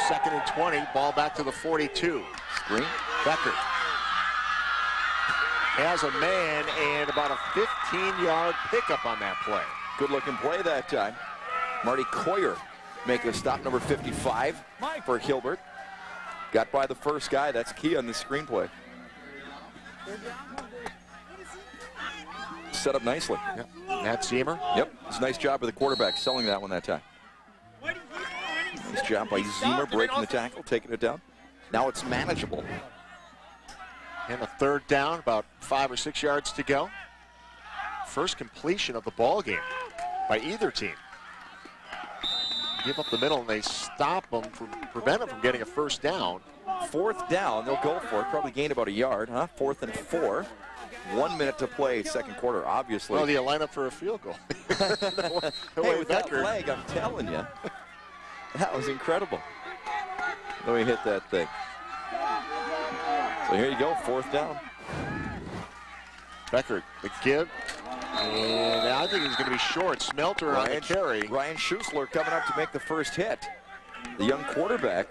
Second and 20, ball back to the 42. Screen. Beckert has a man and about a 15-yard pickup on that play. Good looking play that time. Marty Coyer making a stop, number 55 for Hilbert. Got by the first guy. That's key on the screenplay. Set up nicely. Yep. Matt Seamer. Yep. It's a nice job of the quarterback selling that one that time. Nice job by Ziemer breaking the tackle, taking it down. Now it's manageable. And a third down, about five or six yards to go. First completion of the ball game by either team. Give up the middle and they stop them from prevent them from getting a first down. Fourth down, they'll go for it. Probably gain about a yard, huh? Fourth and four. One minute to play, second quarter, obviously. Well, do you line up for a field goal? hey, with that leg, I'm telling you, that was incredible. Let me hit that thing. So here you go, fourth down. Beckert, the give. And I think he's going to be short. Smelter Ryan, on the carry. Ryan Schusler coming up to make the first hit. The young quarterback.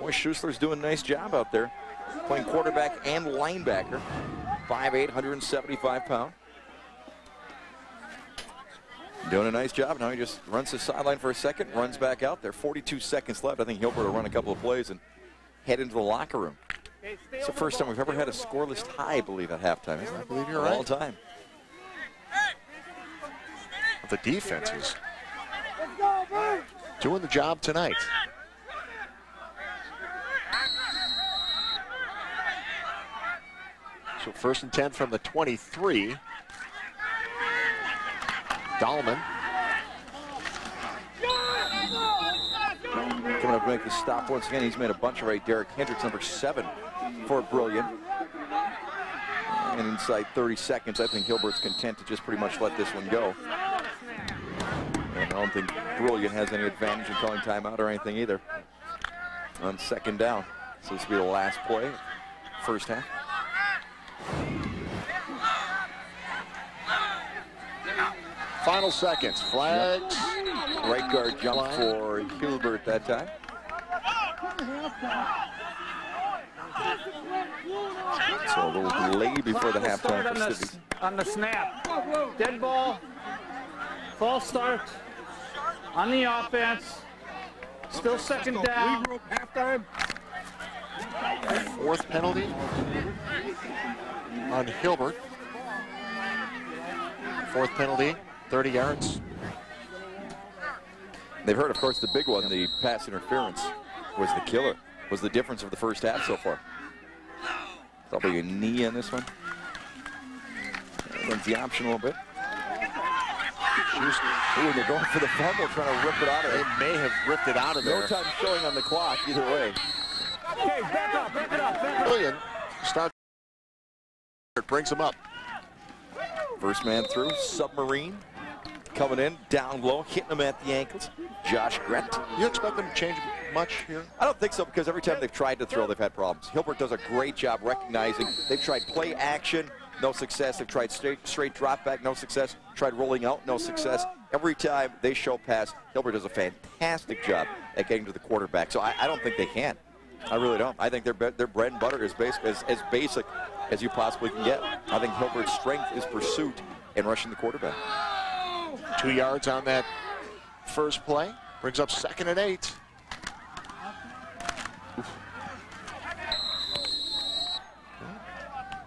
Boy, Schusler's doing a nice job out there. Playing quarterback and linebacker. 5'8", 175 pound. Doing a nice job. Now he just runs the sideline for a second, runs back out there. 42 seconds left. I think Hilbert will run a couple of plays and head into the locker room. It's the first time we've ever had a scoreless tie, I believe, at halftime. Isn't it? I believe you're right. All time. The defense is doing the job tonight. So first and 10 from the 23. Dahlman. Coming up to make the stop once again. He's made a bunch of right. Derek Hendricks, number seven for Brillion. And inside 30 seconds, I think Hilbert's content to just pretty much let this one go. And I don't think Brillion has any advantage in calling timeout or anything either. On second down. So this will be the last play, first half. Final seconds. Flags. Right guard jump for Hilbert that time. So a little delay before the halftime on the, on the snap. Dead ball. False start. On the offense. Still second down. Fourth penalty on Hilbert. Fourth penalty, 30 yards. They've heard, of course, the big one, the pass interference, was the killer, was the difference of the first half so far. Probably a knee on this one. Runs the option a little bit. Ooh, they're going for the fumble, trying to rip it out of They may have ripped it out of there. No time showing on the clock either way. Okay, back up, back it up, back up. Brillion. Start. Brings him up. First man through, Submarine. Coming in, down low, hitting him at the ankles. Josh Gret. You expect them to change much here? I don't think so because every time they've tried to throw, they've had problems. Hilbert does a great job recognizing. They've tried play action, no success. They've tried straight, straight drop back, no success. Tried rolling out, no success. Every time they show pass, Hilbert does a fantastic job at getting to the quarterback. So I, I don't think they can. I really don't. I think their, their bread and butter is basic, as, as basic as you possibly can get. I think Hilbert's strength is pursuit and rushing the quarterback. Two yards on that first play. Brings up second and eight.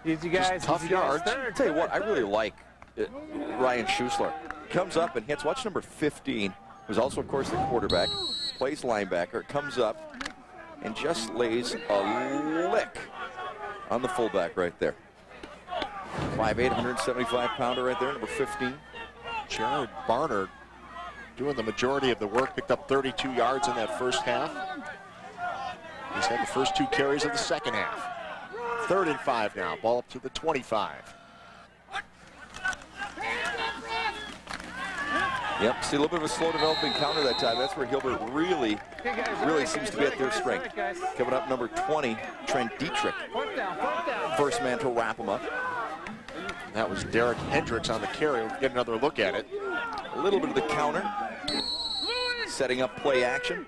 Easy guys. tough easy guys. Third, Tell you what, I really like uh, Ryan Schusler. Comes up and hits. Watch number 15, who's also, of course, the quarterback. Plays linebacker. Comes up and just lays a lick on the fullback right there. 5'8", 175 pounder right there, number 15. Jared Barnard doing the majority of the work. Picked up 32 yards in that first half. He's had the first two carries of the second half. Third and five now. Ball up to the 25. Yep, see a little bit of a slow developing counter that time. That's where Hilbert really, really seems to be at their strength. Coming up number 20, Trent Dietrich. First man to wrap him up. That was Derek Hendricks on the carry. We'll get another look at it. A little bit of the counter. Setting up play action.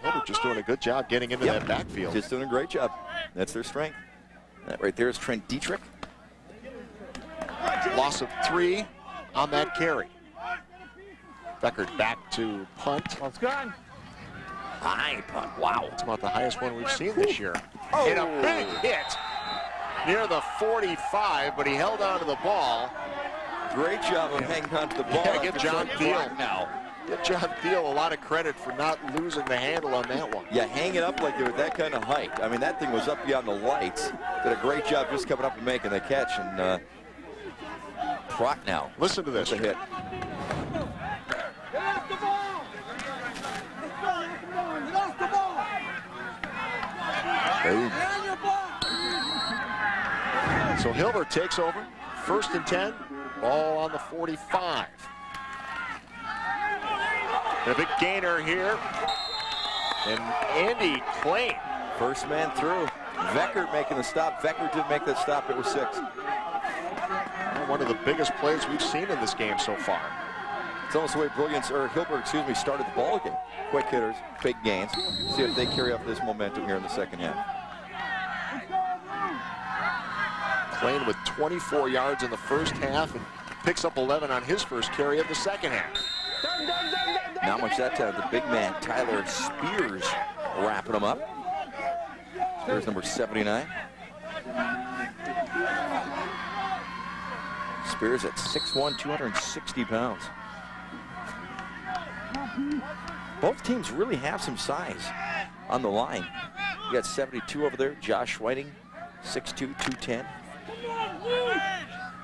Hilbert oh, just doing a good job getting into Yep. that backfield. Just doing a great job. That's their strength. That right there is Trent Dietrich. Loss of three on that carry. Beckert back to punt. Let's go. High punt. Wow. It's about the highest one we've seen this year. Oh. And a big oh. hit near the 45, but he held on to the ball. Great job of hanging on to the ball. Yeah, give John short Thiel now. Give John Thiel a lot of credit for not losing the handle on that one. Yeah, hang it up like you're at that kind of height. I mean, that thing was up beyond the lights. Did a great job just coming up and making the catch. And uh, Proc now. Listen to this. With a hit. Boom. So Hilbert takes over. First and 10. Ball on the 45. And a big gainer here. And Andy Klein. First man through. Beckert making the stop. Beckert didn't make that stop. It was six. One of the biggest plays we've seen in this game so far. It's almost the way Brillion's, or Hilbert, excuse me, started the ball game. Quick hitters, big gains. See if they carry up this momentum here in the second half. Klein with 24 yards in the first half and picks up 11 on his first carry of the second half. Not much that time. The big man, Tyler Spears, wrapping him up. Spears number 79. Spears at 6'1", 260 pounds. Both teams really have some size on the line. You got 72 over there, Josh Whiting, 6'2", 210.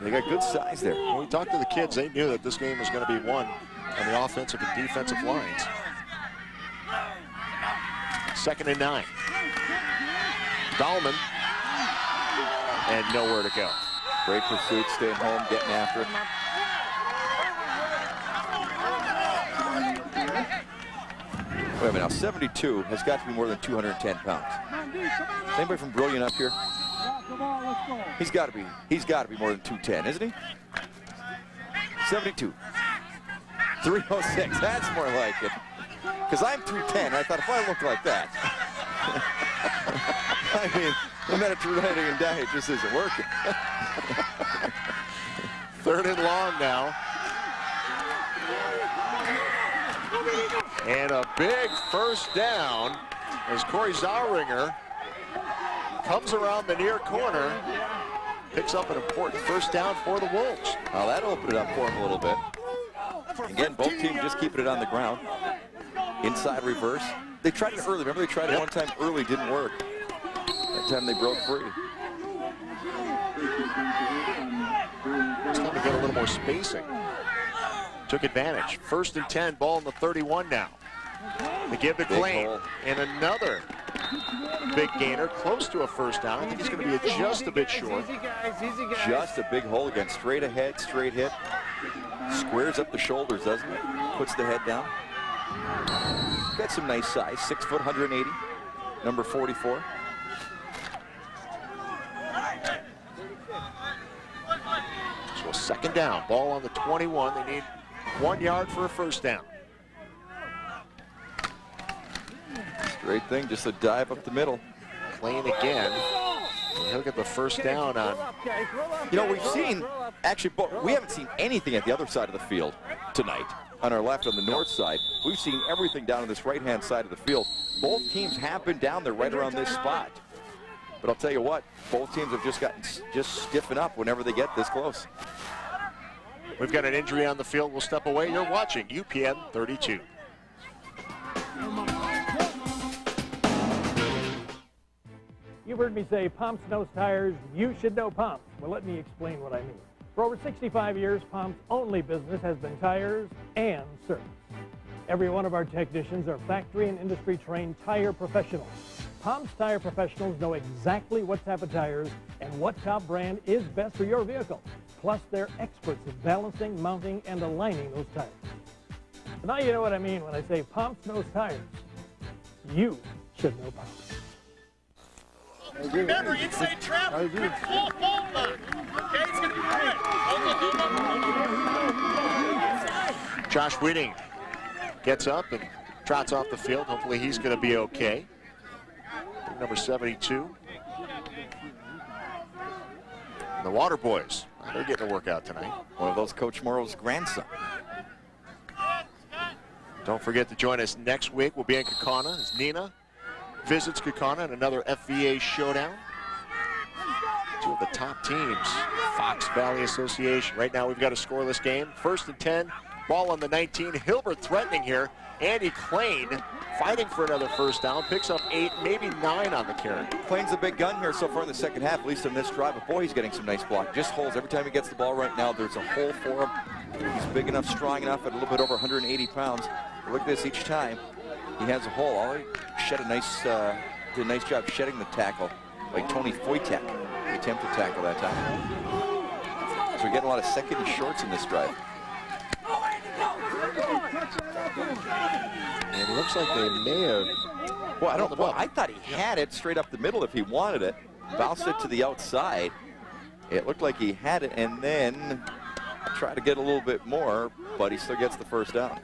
They got good size there. When we talked to the kids, they knew that this game was going to be won on the offensive and defensive lines. Second and nine. Dahlman. And nowhere to go. Great pursuit, staying home, getting after it. Wait a minute, now 72 has got to be more than 210 pounds. Is anybody from Brillion up here? He's got to be. He's got to be more than 210, isn't he? 72. 306. That's more like it. Because I'm 310. I thought if I look like that, I mean, the Mediterranean diet just isn't working. Third and long now. And a big first down as Corey Zaueringer comes around the near corner, picks up an important first down for the Wolves. Well, that opened it up for him a little bit. Again, both teams just keeping it on the ground. Inside reverse. They tried it early. Remember they tried it one time early, didn't work. That time they broke free. It's time to get a little more spacing. Took advantage. First and 10, ball in the 31 now. They give the Big And another Big gainer, close to a first down. I think he's going to be just a bit short. Just a big hole again. Straight ahead, straight hit. Squares up the shoulders, doesn't it? Puts the head down. Got some nice size. Six foot, 180. Number 44. So a second down. Ball on the 21. They need one yard for a first down. Great thing, just a dive up the middle. Klein again. And he'll get the first down on. You know, we've seen, actually, but we haven't seen anything at the other side of the field tonight. On our left, on the north side, we've seen everything down on this right-hand side of the field. Both teams have been down there right around this spot. But I'll tell you what, both teams have just gotten just stiffen up whenever they get this close. We've got an injury on the field. We'll step away. You're watching UPN 32. You've heard me say Pomp's knows tires, you should know Pomp's. Well, let me explain what I mean. For over 65 years, Pomp's only business has been tires and service. Every one of our technicians are factory and industry trained tire professionals. Pomp's Tire Professionals know exactly what type of tires and what top brand is best for your vehicle. Plus, they're experts in balancing, mounting, and aligning those tires. Now you know what I mean when I say Pomp's knows tires. You should know Pomp's. Remember, inside trap, quick full fault line. Okay, it's going to be quick. Oklahoma. Josh Whitting gets up and trots off the field. Hopefully he's going to be okay. Number 72. The Water Boys, they're getting a workout tonight. One of those Coach Morrow's grandson. Don't forget to join us next week. We'll be in Kaukauna as Neenah visits Kaukauna in another FVA showdown. Two of the top teams, Fox Valley Association. Right now we've got a scoreless game. First and 10, ball on the 19. Hilbert threatening here. Andy Klein fighting for another first down. Picks up eight, maybe nine on the carry. Klein's a big gun here so far in the second half, at least in this drive. But boy, he's getting some nice block. Just holes every time he gets the ball right now. There's a hole for him. He's big enough, strong enough, at a little bit over 180 pounds. Look at this each time. He has a hole. Already shed a nice, uh, did a nice job shedding the tackle, by Tony Foytek. Attempted tackle that time. So we're getting a lot of second and shorts in this drive. And it looks like they may have. Well, I don't. Well, I thought he had it straight up the middle if he wanted it. Bounced it to the outside. It looked like he had it, and then tried to get a little bit more, but he still gets the first down.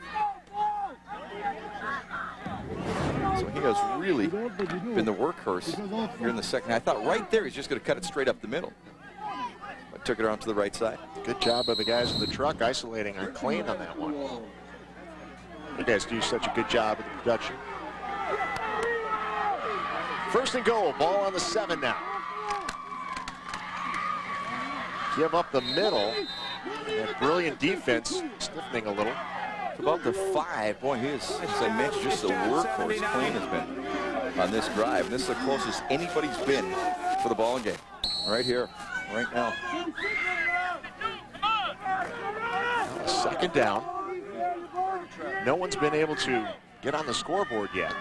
Has really been the workhorse here in the second. I thought right there he's just going to cut it straight up the middle. But took it around to the right side. Good job by the guys in the truck isolating on Klein on that one. You guys do such a good job of the production. First and goal, ball on the seven now. Give up the middle. And Brillion defense, stiffening a little. About the five. Boy, he is, as I mentioned, just the workhorse Klein has been on this drive. And this is the closest anybody's been for the ball game. Right here, right now. Second down. No one's been able to get on the scoreboard yet.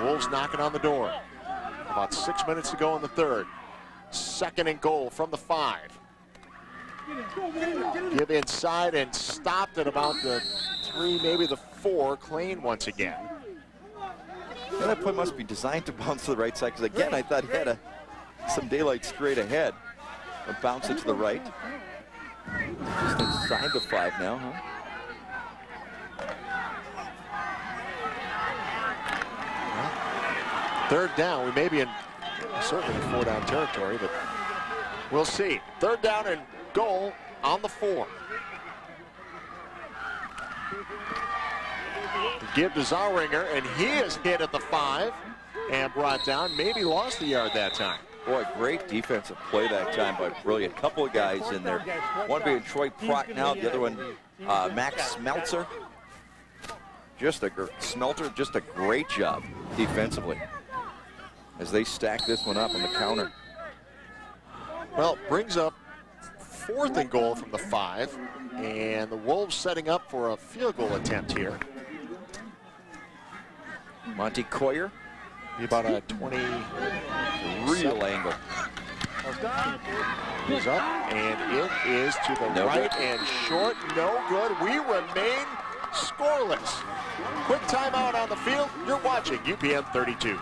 Wolves knocking on the door. About six minutes to go in the third. Second and goal from the five. Give inside and stopped at about the three, maybe the four. Klein once again. Well, that play must be designed to bounce to the right side because again, I thought he had a, some daylight straight ahead. But bounce it to the right. Just inside the five now, huh? Third down, we may be in certainly four down territory, but we'll see. Third down and goal on the four. Give to Zaringer, and he is hit at the five and brought down. Maybe lost the yard that time. Boy, great defensive play that time by Brillion. Couple of guys in there. One being Troy Prochnow, the other one uh, Max Smeltzer. Just a Smelter, just a great job defensively as they stack this one up on the counter. Well, brings up fourth and goal from the five, and the Wolves setting up for a field goal attempt here. Monty Coyer. Be about a 20 real angle. He's up, and it is to the No right good. and short. No good. We remain scoreless. Quick timeout on the field. You're watching UPN 32.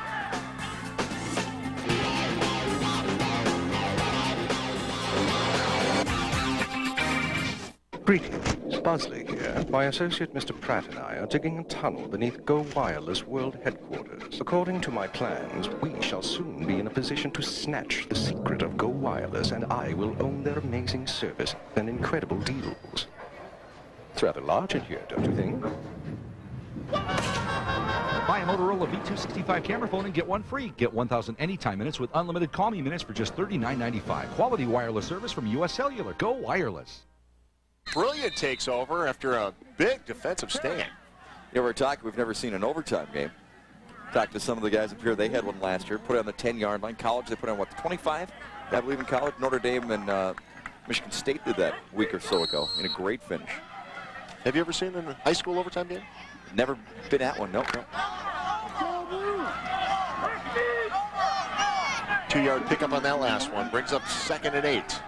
Greetings, Bosley here. My associate Mr. Pratt and I are digging a tunnel beneath Go Wireless World Headquarters. According to my plans, we shall soon be in a position to snatch the secret of Go Wireless, and I will own their amazing service and incredible deals. It's rather large in here, don't you think? Buy a Motorola V265 camera phone and get one free. Get 1,000 anytime minutes with unlimited call me minutes for just $39.95. Quality wireless service from U.S. Cellular. Go wireless. Brillion takes over after a big defensive stand. You know, we're talking, we've never seen an overtime game. Talked to some of the guys up here. They had one last year. Put it on the 10-yard line. College, they put on, what, the 25? I believe in college. Notre Dame and uh, Michigan State did that a week or so ago in a great finish. Have you ever seen a high school overtime game? Never been at one, nope. nope. Two-yard pickup on that last one. Brings up second and eight.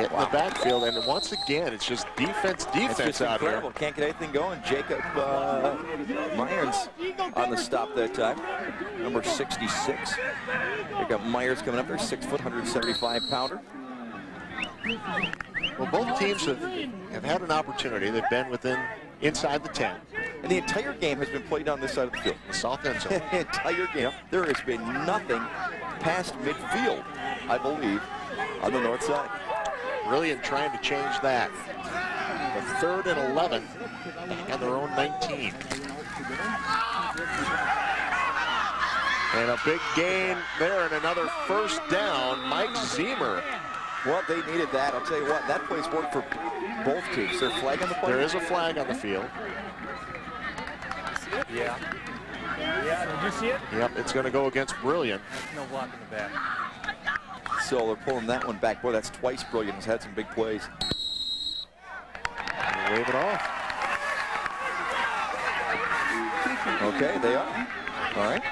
Hit in the backfield, and once again, it's just defense, defense It's just out incredible. here. Can't get anything going. Jacob uh, Myers on the stop that time. Number 66. They got Myers coming up there, six foot, 175 pounder. Well, both teams have, have had an opportunity. They've been within inside the 10. And the entire game has been played on this side of the field. The south end zone. the entire game. There has been nothing past midfield, I believe, on the north side. Brillion trying to change that. The third and 11 back on their own 19. And a big gain there and another first down. Mike Zemer. Well, they needed that. I'll tell you what, that play's worked for both teams. Is a flag on the play? There is a flag on the field. Yeah. Yeah, did you see it? Yep, it's going to go against Brillion. No block in the back. So they're pulling that one back. Boy, that's twice Brillion. Has had some big plays. Wave it off. Okay, they are. All right.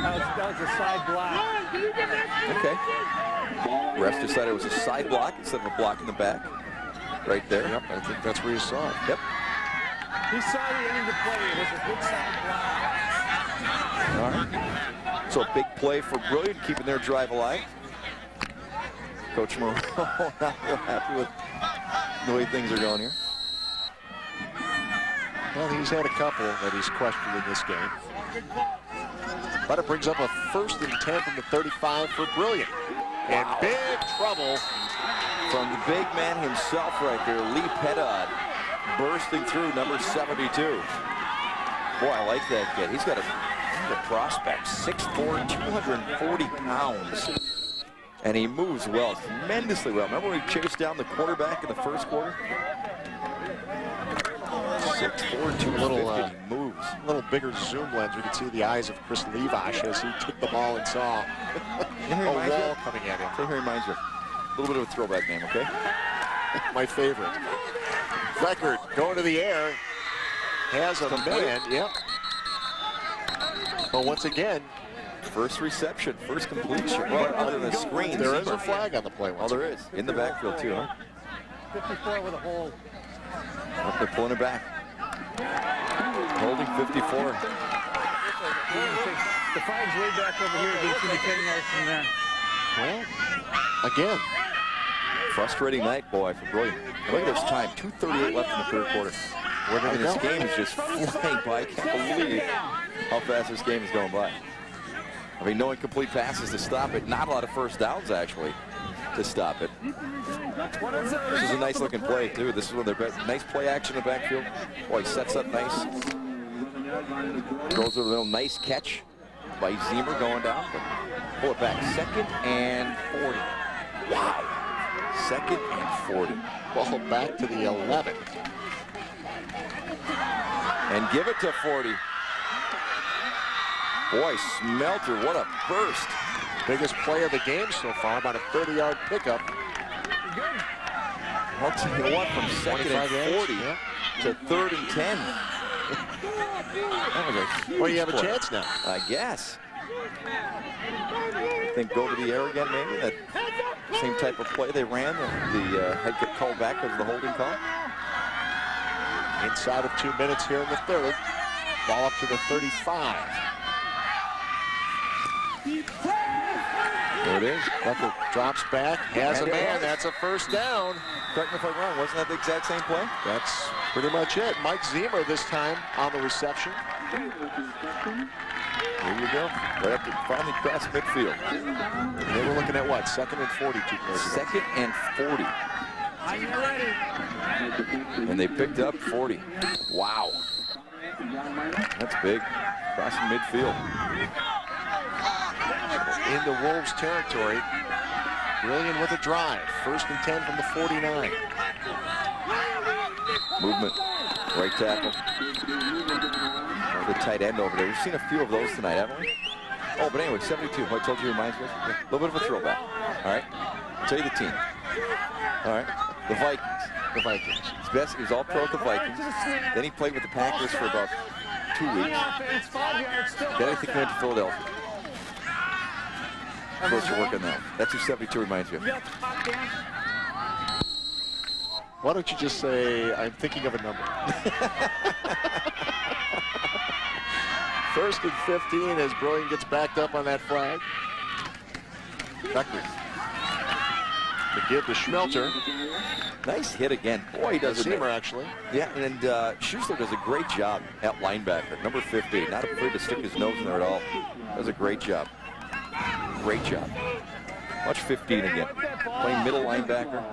That was, that a side block. Okay. Refs decided it was a side block instead of a block in the back. Right there. Yep, I think that's where you saw it. Yep. He saw the end of the play. It was a good side block. All right. So a big play for Brillion, keeping their drive alive. Coach Moreau not real happy with the way things are going here. Well, he's had a couple that he's questioned in this game. But it brings up a first and 10 from the 35 for Brillion. And big trouble. From the big man himself right there, Lee Petod, bursting through number 72. Boy, I like that kid. He's got a, a prospect, 6'4", 240 pounds. And he moves well, tremendously well. Remember when he chased down the quarterback in the first quarter? 6'4", 250, Little, uh, moves. A little bigger zoom lens. We can see the eyes of Chris Levash as he took the ball and saw You know who a reminds you wall coming at him. Tell you who he reminds you. A little bit of a throwback name, okay? My favorite. Beckert going to the air. Has a man. Yep. But once again, First reception, first completion. Well, other than a screen. there is a flag on the play. Oh, there is. In the backfield, too, huh? 54 with a hold. Oh, they're pulling it back. Holding 54. The flag's way back over here. They should be 10 yards from there. Well, again, Frustrating night, boy, for Brillion. Look at this time, 2.38 left in the third quarter. Where did I mean, this game is just flying by. I can't believe how fast this game is going by. I mean, no incomplete passes to stop it. Not a lot of first downs, actually, to stop it. This is a nice looking play, too. This is one of their best. Nice play action in the backfield. Boy, he sets up nice. Throws a little nice catch by Zemer going down. But pull it back. Second and 40. Wow. Second and 40. ball back to the 11. And give it to 40. Boy, Smelter, what a burst. Biggest play of the game so far, about a 30-yard pickup. I'll tell you what, from second and 40 yeah. to third and 10. that was a huge Well, you have a chance now. I guess. I Think go to the air again, maybe? That same type of play they ran. The, the uh, head get called back because of the holding call. Inside of two minutes here in the third. Ball up to the 35. There it is. Beckert drops back, has And a man. That's a first down. Correct me if I'm wrong. Wasn't that the exact same play? That's pretty much it. Mike Zemer this time on the reception. There you go. Right up to finally cross midfield. They were looking at what? Second and 42 plays. Second and 40. Are you ready? And they picked up 40. Wow. That's big. Crossing midfield. Into Wolves territory. Brillion with a drive. First and 10 from the 49. Movement. Right tackle. The tight end over there. We've seen a few of those tonight, haven't we? Oh, but anyway, 72. What I told you reminds me? A little bit of a throwback. All right. I'll tell you the team. All right. The Vikings. The Vikings. His best, he was all pro with the Vikings. Then he played with the Packers for about two weeks. Then I think he went to Philadelphia. Supposed to work on that. That's who 72 reminds me of. You got the clock down? Why don't you just say, I'm thinking of a number? First and 15 as Brillion gets backed up on that flag. Beckert. To give to Schmelter. Nice hit again. Boy, he does it. Seamer, actually. Yeah, and uh, Schuster does a great job at linebacker, number 50. Not afraid to stick his nose in there at all. Does a great job. Great job. Watch 15 again. Playing middle linebacker,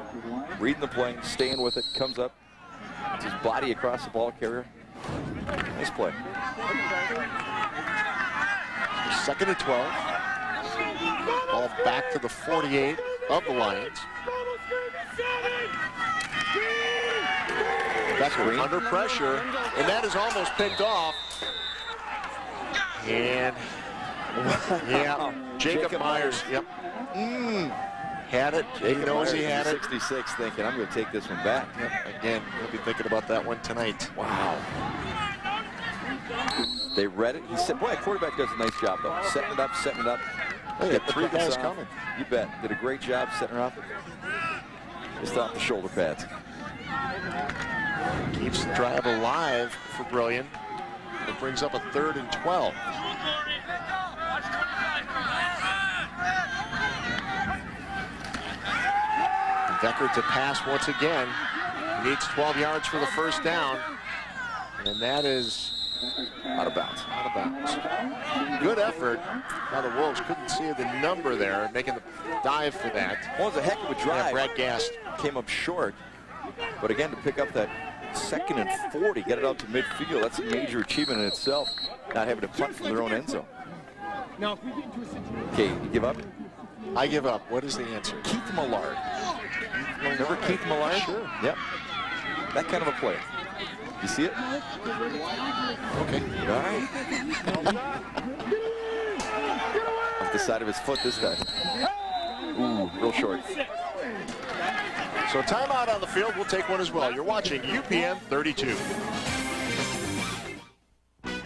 reading the play, staying with it, comes up, his body across the ball carrier. Nice play. Second and 12. Ball back to the 48 of the Lions. Beckert under pressure, and that is almost picked off. And yeah, Jacob, Jacob Myers. Yep. Mm. Had it. He knows Myers he had it. 66 thinking, I'm going to take this one back. Yep. Again, he'll be thinking about that one tonight. Wow. They read it. He said, boy, quarterback does a nice job, though. Setting it up, setting it up. Hey, the three guys coming. You bet. Did a great job setting her up. Just off the shoulder pads. Keeps the drive alive for Brillion. It brings up a third and 12. Beckert to pass once again. He needs 12 yards for the first down. And that is out of bounds. Out of bounds. Good effort. Now the Wolves couldn't see the number there, making the dive for that. Well, it was a heck of a drive. Yeah, Brad Gast came up short. But again, to pick up that second and 40, get it out to midfield, that's a major achievement in itself, not having to punt from their own end zone. Now, if we get into a situation... Okay, you give up? I give up. What is the answer? Keith Millard. Remember Keith Millard? Sure. Yep. That kind of a player. You see it? Okay. All right. Off the side of his foot this time. Ooh, real short. So timeout on the field. We'll take one as well. You're watching UPN 32.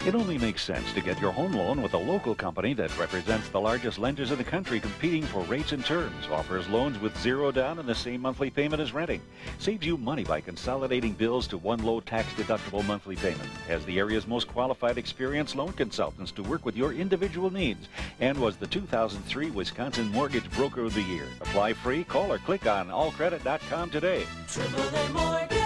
It only makes sense to get your home loan with a local company that represents the largest lenders in the country competing for rates and terms, offers loans with zero down and the same monthly payment as renting, saves you money by consolidating bills to one low tax deductible monthly payment, has the area's most qualified experienced loan consultants to work with your individual needs, and was the 2003 Wisconsin Mortgage Broker of the Year. Apply free, call or click on allcredit.com today. Triple A Mortgage.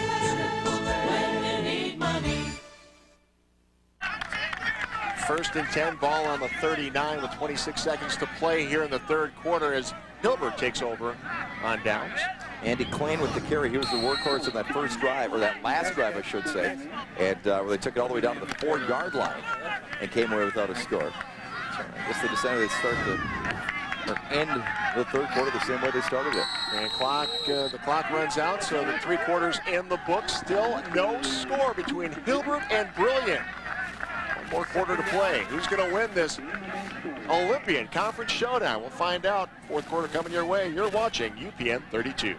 First and 10, ball on the 39 with 26 seconds to play here in the third quarter as Hilbert takes over on downs. Andy Klein with the carry. He was the workhorse in that first drive, or that last drive, I should say, and uh, where they took it all the way down to the four-yard line and came away without a score. So I guess they decided they'd start the or end the third quarter the same way they started it. And clock, uh, the clock runs out, so the three quarters in the book. Still no score between Hilbert and Brillion. One more quarter to play. Who's going to win this Olympian Conference Showdown? We'll find out. Fourth quarter coming your way. You're watching UPN 32. You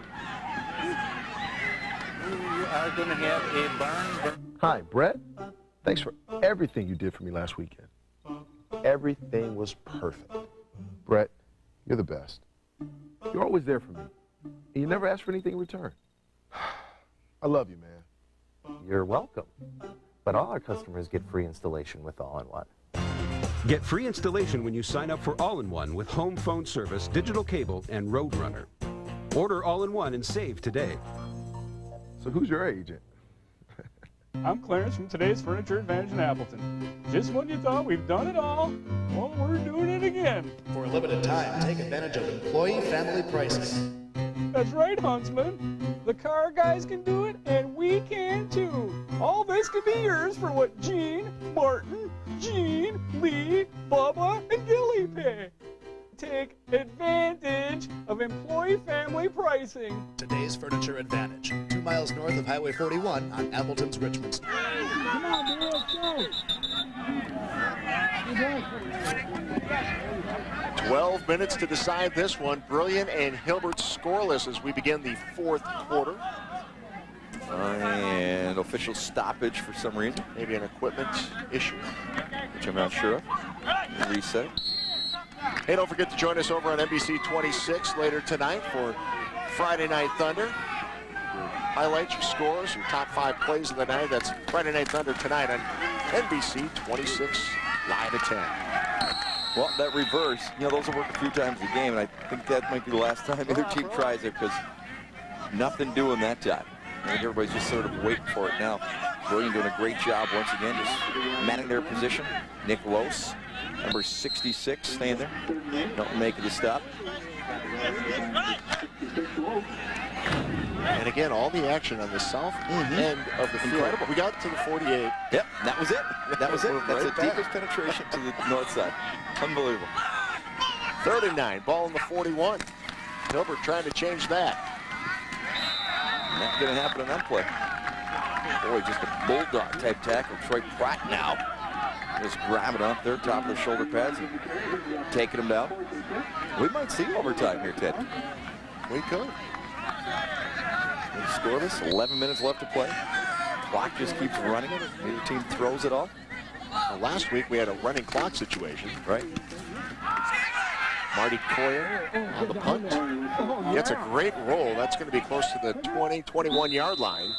are going to have a barn burn. Hi, Brett. Thanks for everything you did for me last weekend. Everything was perfect. Brett, you're the best. You're always there for me. And you never ask for anything in return. I love you, man. You're welcome. But all our customers get free installation with All-in-One. Get free installation when you sign up for All-in-One with home phone service, digital cable, and Roadrunner. Order All-in-One and save today. So who's your agent? I'm Clarence from today's Furniture Advantage in Appleton. Just when you thought we've done it all, well, we're doing it again. For a limited time, take advantage of employee family pricing. That's right, Huntsman. The car guys can do it, and we can too. All this could be yours for what Gene, Martin, Gene, Lee, Bubba, and Gilly pay. Take advantage of employee family pricing. Today's Furniture Advantage, two miles north of Highway 41 on Appleton's Richmond Street. Come on, boy, let's go. 12 minutes to decide this one. Brillion and Hilbert scoreless as we begin the fourth quarter. And official stoppage for some reason. Maybe an equipment issue. Which I'm not sure of. Reset. Hey, don't forget to join us over on NBC 26 later tonight for Friday Night Thunder. Your highlights, your scores, your top five plays of the night. That's Friday Night Thunder tonight on NBC 26 live at 10. Well, that reverse, you know, those will work a few times a game, and I think that might be the last time either team tries it because nothing doing that time. I think everybody's just sort of waiting for it now. Brillion doing a great job once again, just manning their position. Nick Los, number 66, staying there. Don't make it a stop. And again, all the action on the south mm-hmm. end of the field. Incredible. We got to the 48. Yep, that was it. That was it. That's right the deepest penetration to the north side. Unbelievable. Third and nine, ball in the 41. Hilbert trying to change that. Not going to happen on that play. Boy, just a bulldog type tackle. Troy Pratt now just grabbing off their top of the shoulder pads and taking them down. We might see overtime here, Ted. We could. Scoreless, 11 minutes left to play. Clock just keeps running. Neither team throws it off. Well, last week we had a running clock situation. Right. Marty Coyer on the punt. Gets a great roll. That's going to be close to the 20, 21 yard line.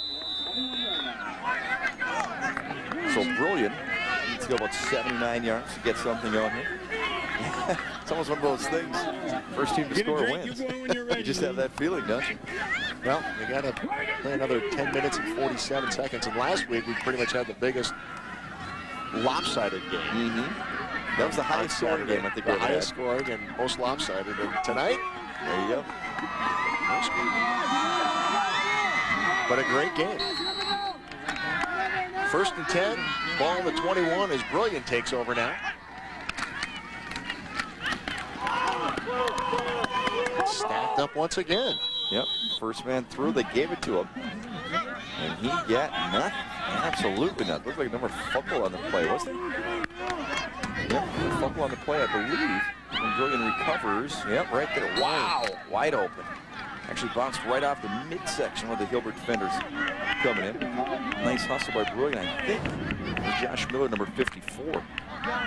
So Brillion. Needs to go about 79 yards to get something on here. it's almost one of those things. First team to Get score drink, wins. you go when you're ready, you just have that feeling, don't you? Well, we got to play another 10 minutes and 47 seconds. And last week we pretty much had the biggest lopsided game. Mm-hmm. That was the highest scoring game I think the we ever highest had. scoring and most lopsided. And tonight, There you go. but a great game. First and 10, ball in the 21 as Brillion takes over now. Stacked up once again. Yep, first man through, they gave it to him. And he got nothing. Absolutely nothing. Looked like a number fumble on the play, wasn't it? Fumble on the play, I believe. And Brillion recovers. Yep, right there. Wow, wide open. Actually bounced right off the midsection where the Hilbert defenders coming in. Nice hustle by Brillion, I think. Josh Miller, number 54,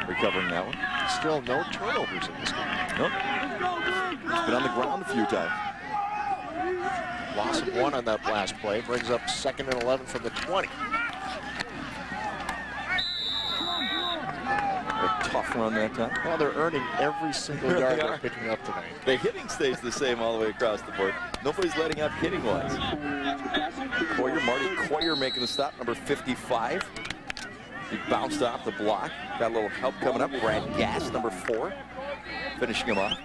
recovering that one. Still no turnovers in this game. Nope. It's been on the ground a few times. Loss of one on that last play brings up second and 11 from the 20. A tough run that time. Well, they're earning every single Really yard are. they're picking up tonight. The hitting stays the same all the way across the board. Nobody's letting up hitting wise. Coyer, Marty Coyer making the stop, number 55. He bounced off the block. Got a little help coming up. Brad Gass, number four, finishing him off.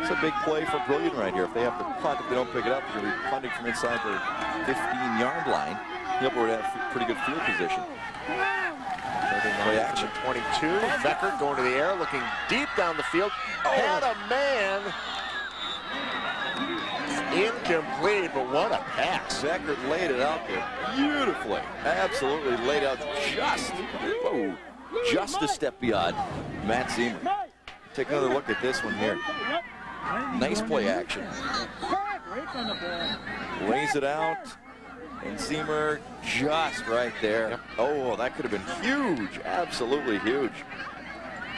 It's a big play for Brillion right here. If they have to punt, if they don't pick it up, they're going to be punting from inside the 15-yard line. Hilbert would have pretty good field position. Play action 22. Beckert going to the air, looking deep down the field. Oh. Had a man. Incomplete, but what a pass. Beckert laid it out there beautifully. Absolutely laid out just, whoa, just a step beyond Matt Zemer. Take another look at this one here. Nice play action. Lays it out. And Zemer just right there. Oh, that could have been huge. Absolutely huge.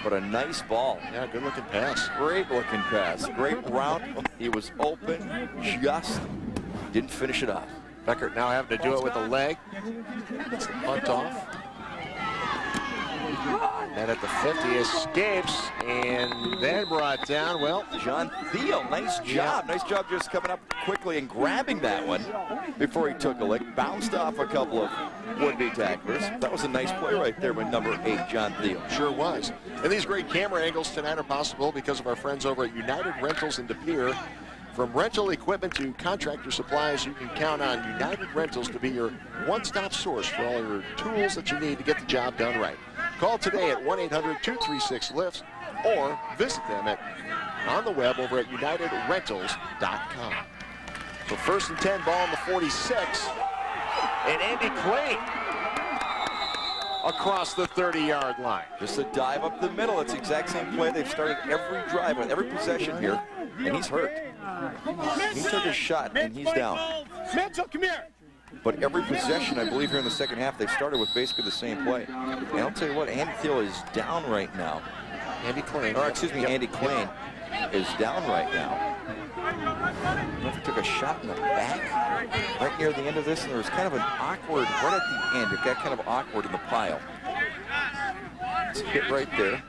But a nice ball. Yeah, good looking pass. Great looking pass. Great route. He was open. Just didn't finish it off. Beckert now having to do it with a leg. The punt off. And at the 50, escapes and then brought down, well, John Thiel, nice job. Nice job just coming up quickly and grabbing that one before he took a lick. Bounced off a couple of would-be tacklers. That was a nice play right there by number eight, John Thiel. Sure was. And these great camera angles tonight are possible because of our friends over at United Rentals in De Pere. From rental equipment to contractor supplies, you can count on United Rentals to be your one-stop source for all your tools that you need to get the job done right. Call today at 1-800-236-LIFTS or visit them at on the web over at unitedrentals.com. So first and 10, ball in the 46. And Andy Clay across the 30-yard line. Just a dive up the middle. It's the exact same play they've started every drive with every possession here, and he's hurt. He took a shot, and he's down. Mitchell, come here. But every possession, I believe, here in the second half, they started with basically the same play. And I'll tell you what, Andy Thiel is down right now. Andy Klein. Or, excuse me, Andy Klein is down right now. He took a shot in the back right near the end of this, and there was kind of an awkward, right at the end, it got kind of awkward in the pile. It's hit right there.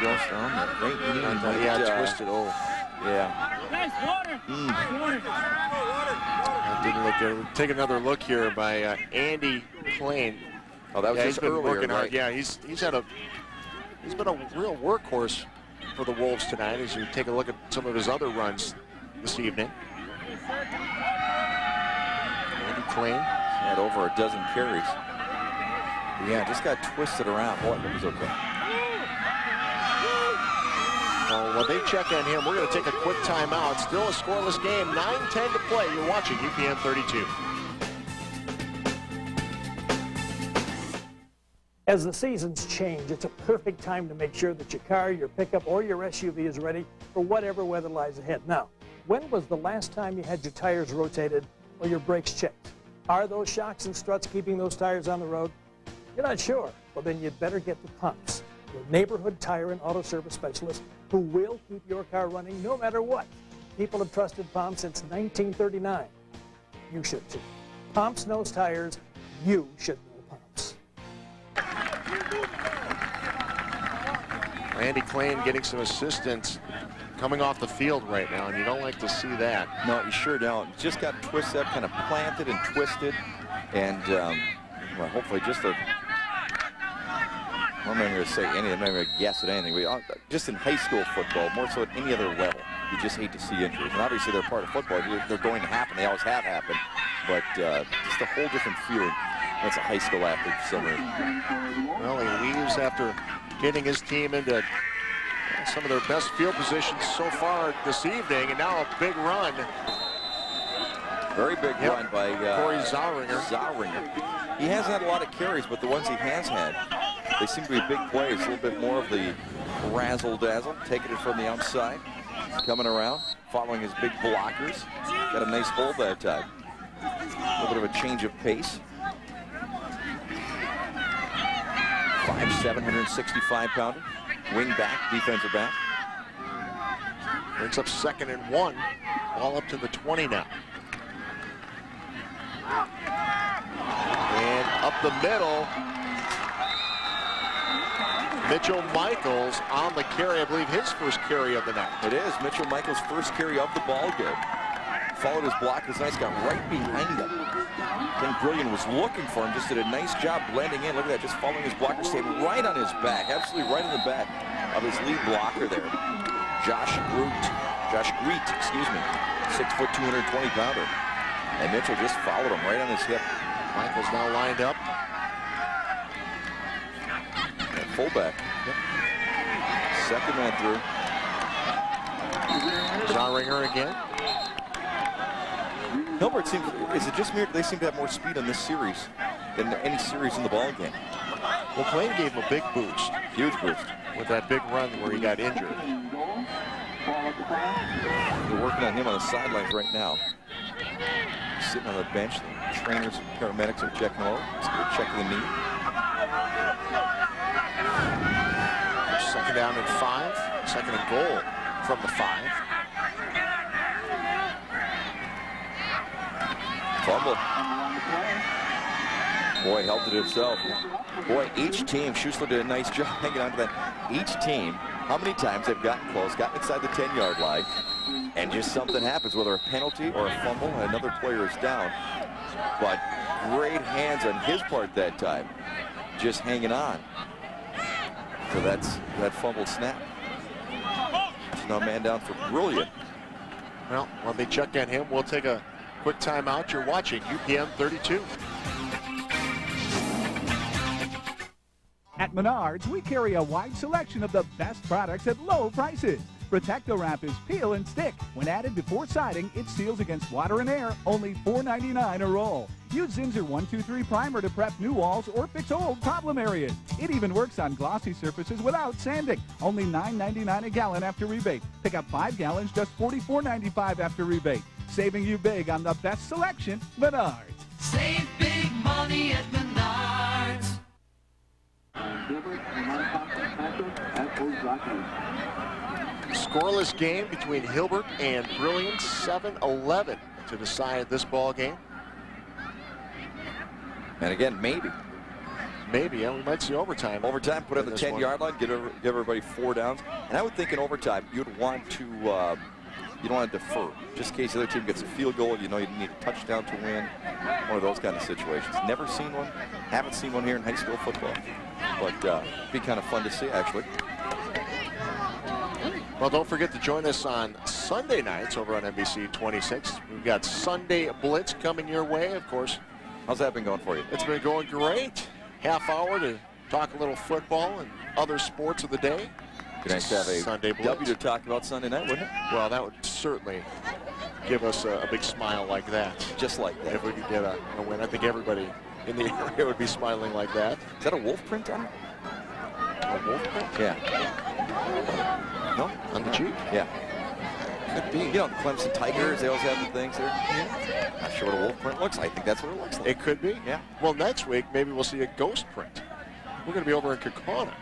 Goes down, right knee. Uh, yeah, right, uh, twisted. Oh. Yeah. Hmm. Didn't look good. Take another look here by uh, Andy Klein. Oh, that was yeah, just he's been earlier, working hard. right? Yeah, he's he's had a he's been a real workhorse for the Wolves tonight. As you take a look at some of his other runs this evening. Andy Klein had over a dozen carries. Yeah, just got twisted around. Boy, it was okay. Well, while they check on him, we're going to take a quick timeout. Still a scoreless game. 9-10 to play. You're watching UPN 32. As the seasons change, it's a perfect time to make sure that your car, your pickup, or your SUV is ready for whatever weather lies ahead. Now, when was the last time you had your tires rotated or your brakes checked? Are those shocks and struts keeping those tires on the road? You're not sure? Well, then you'd better get the pumps, your neighborhood tire and auto service specialist who will keep your car running no matter what. People have trusted Pomp's since 1939. You should too. Pomp's knows tires. You should know Pomp's. Andy Klein getting some assistance coming off the field right now, and you don't like to see that. No, you sure don't. Just got twisted up, kind of planted and twisted. And, um, well, hopefully just a... I'm not going to say anything. I'm not going to guess at anything. But uh, just in high school football, more so at any other level, you just hate to see injuries. And obviously they're part of football. They're, going to happen. They always have happened. But uh, just a whole different feeling. That's a high school athlete for. Well, he leaves after getting his team into some of their best field positions so far this evening, and now a big run. Very big Yep. run by uh, Corey Zalringer. Zalringer. He hasn't had a lot of carries, but the ones he has had, they seem to be big plays. A little bit more of the razzle-dazzle, taking it from the outside, coming around, following his big blockers. Got a nice hold that time. A little bit of a change of pace. 5'7", 165 pounder. Wing back, defensive back. Brings up second and one. all up to the 20 now. And up the middle. Mitchell Michaels on the carry. I believe his first carry of the night. It is Mitchell Michaels' first carry of the ball game. Followed his block. His nice got right behind him. Then Brillion was looking for him. Just did a nice job blending in. Look at that. Just following his blocker. Stayed right on his back. Absolutely right in the back of his lead blocker there. Josh Groot. Josh Greet, excuse me. Six foot, 220 pounder. And Mitchell just followed him right on his hip. Michaels now lined up. And fullback. Second man through. Zaringer again. Hilbert seems, is it just me they seem to have more speed in this series than any series in the ball game? Well, Klein gave him a big boost. Huge boost. With that big run where he got injured. They're working on him on the sidelines right now. Sitting on the bench. The trainers and paramedics are checking over. Let's checking the knee. Second down and five. Second and goal from the five. Fumble. Boy, helped it himself. Boy, each team, Schussler did a nice job hanging on to that. Each team, how many times they've gotten close, gotten inside the 10-yard line, and just something happens, whether a penalty or a fumble, another player is down. But great hands on his part that time, just hanging on. So that's that fumbled snap. There's no man down for Brillion. Well, when they check on him, we'll take a quick timeout. You're watching UPN 32. At Menards, we carry a wide selection of the best products at low prices. Protecto-Wrap is peel and stick. When added before siding, it seals against water and air, only $4.99 a roll. Use Zinsser 123 primer to prep new walls or fix old problem areas. It even works on glossy surfaces without sanding. Only $9.99 a gallon after rebate. Pick up 5 gallons, just $44.95 after rebate. Saving you big on the best selection, Menards. Save big money at Menards. Scoreless game between Hilbert and Brillion, 7-11 to decide this ball game. And again, maybe. Maybe, yeah, we might see overtime. Overtime, put on the 10-yard line, give, give everybody four downs. And I would think in overtime, you'd want to, uh, you don't want to defer. Just in case the other team gets a field goal, you know you need a touchdown to win. One of those kind of situations. Never seen one. Haven't seen one here in high school football. But uh, be kind of fun to see, actually. Well, don't forget to join us on Sunday nights over on NBC 26. We've got Sunday Blitz coming your way, of course. How's that been going for you? It's been going great. Half hour to talk a little football and other sports of the day. Be nice to have a Sunday Blitz. W to talk about Sunday night, wouldn't it? Well, that would certainly give us a, a big smile like that. Just like that. If we could get a, a win, I think everybody in the area would be smiling like that. Is that a wolf print on it? A wolf? Yeah. No? On the Jeep? Yeah. Could be. You know, the Clemson Tigers, they always have the things there. Not sure what a wolf print looks like. I think that's what it looks like. It could be. Yeah. Well, next week, maybe we'll see a ghost print. We're going to be over in Kaukauna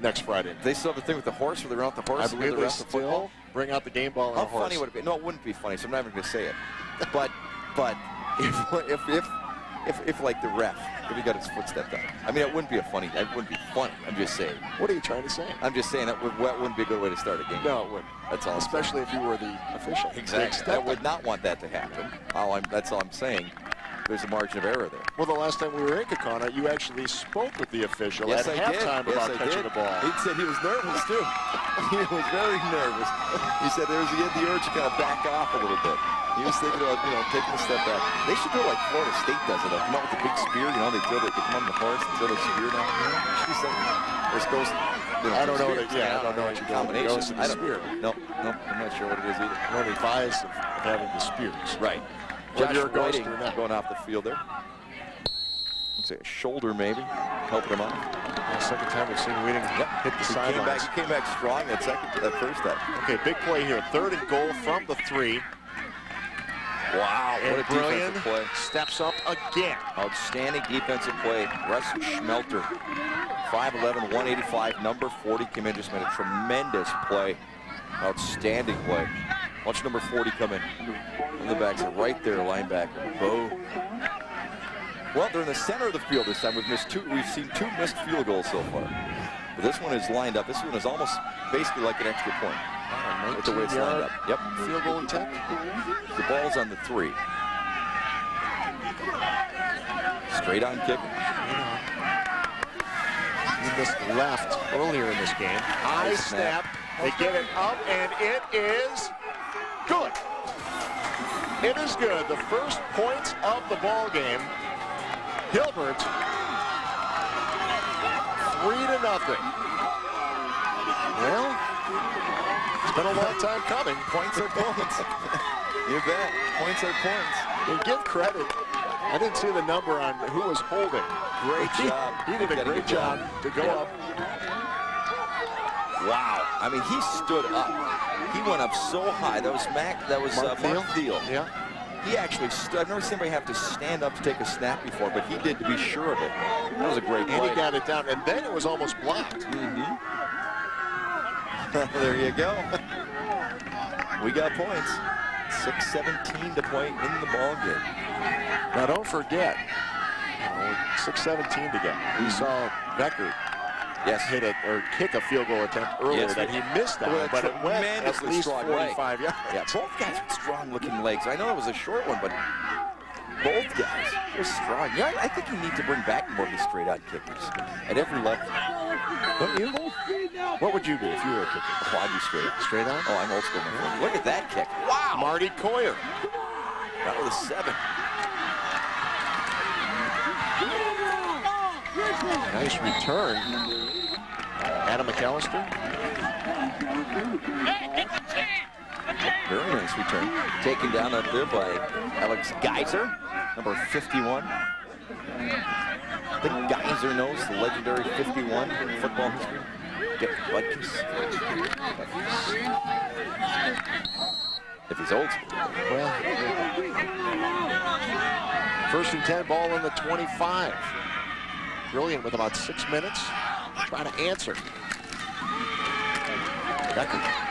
next Friday. They still have the thing with the horse where they run out the horse I and believe the they rest of football. bring out the game ball and How a horse. funny would it be? No, it wouldn't be funny, so I'm not even going to say it. But, but if, if, if, if, if like the ref, if he got his foot stepped on, I mean, it wouldn't be a funny, it wouldn't be funny. I'm just saying. What are you trying to say? I'm just saying that, would, that wouldn't be a good way to start a game. No, it wouldn't. That's all. Especially if you were the official. Exactly. I would not want that to happen. All I'm, that's all I'm saying. There's a margin of error there. Well, the last time we were in Kaukauna, you actually spoke with the official Yes, at I halftime Yes, about I catching did. the ball. He said he was nervous too. he was very nervous. He said there was the, the urge to kind of back off a little bit. He was thinking about, you know, taking a step back. They should do it like Florida State does it. Like, come out with the big spear, you know, they throw the, they come on the horse and throw the spear down. You know, should be. There's ghost. You know, I don't know what it- yeah, I don't know what you do with the combination. ghost I don't- spear. No, no, I'm not sure what it is either. One of the advice of having the spears. Right. Whether Josh you're ghost Whiting or not. going off the field there. Let's say a shoulder maybe, helping him out. The second time we've seen Wheating hit the He sidelines. he came back strong that second, that first time. Okay, big play here. Third and goal from the three. Wow, what a Brillion play. steps up again. Outstanding defensive play. Russ Schmelter, 5'11", 185, number 40 came in, just made a tremendous play. Outstanding play. Watch number 40 come in. In the backside, right there, linebacker. Bo. Well, they're in the center of the field this time. We've missed two. We've seen two missed field goals so far. But this one is lined up. This one is almost basically like an extra point. With the way it's lined up. Yep. Field goal attempt. The ball's on the three. Straight on kicking. He missed left earlier in this game. High snap. snap. They get it up, and it is good. It is good. The first points of the ball game. Hilbert, three to nothing. Well, it's been a long time coming. Points are points. you bet. Points are points. And give credit. I didn't see the number on who was holding. Great He- job. He did a great give job to go Yeah. up. Wow. I mean, he stood up. He went up so high. That was Mac. That was Mark uh, Mark Thiel. Yeah. He actually stood. I've never seen anybody have to stand up to take a snap before, but he did to be sure of it. That was a great play. And he got it down, and then it was almost blocked. Mm-hmm. there you go. We got points. 6-17 to play in the ball game. Now don't forget, 6-17 to get. We saw Beckert yes. hit a or kick a field goal attempt earlier Yes, that he- missed that, a but it went at least 45 leg. yards. Yeah, both guys with strong-looking legs. I know it was a short one, but both guys are strong. Yeah, I, think you need to bring back more of the straight-out kickers at every level. Don't you? What would you do if you were a kicker? Oh, I'd be straight. Straight on? Oh, I'm old school. friend. Look at that kick. Wow. Marty Coyer. That was a seven. Nice return. Adam McAllister. Very nice return. Taken down up there by Alex Geyser, number 51. I think Geyser knows the legendary 51 in football history. Dick Butkus. If he's old first and 10, ball on the 25. Brillion with about six minutes. Trying to answer. Beckert.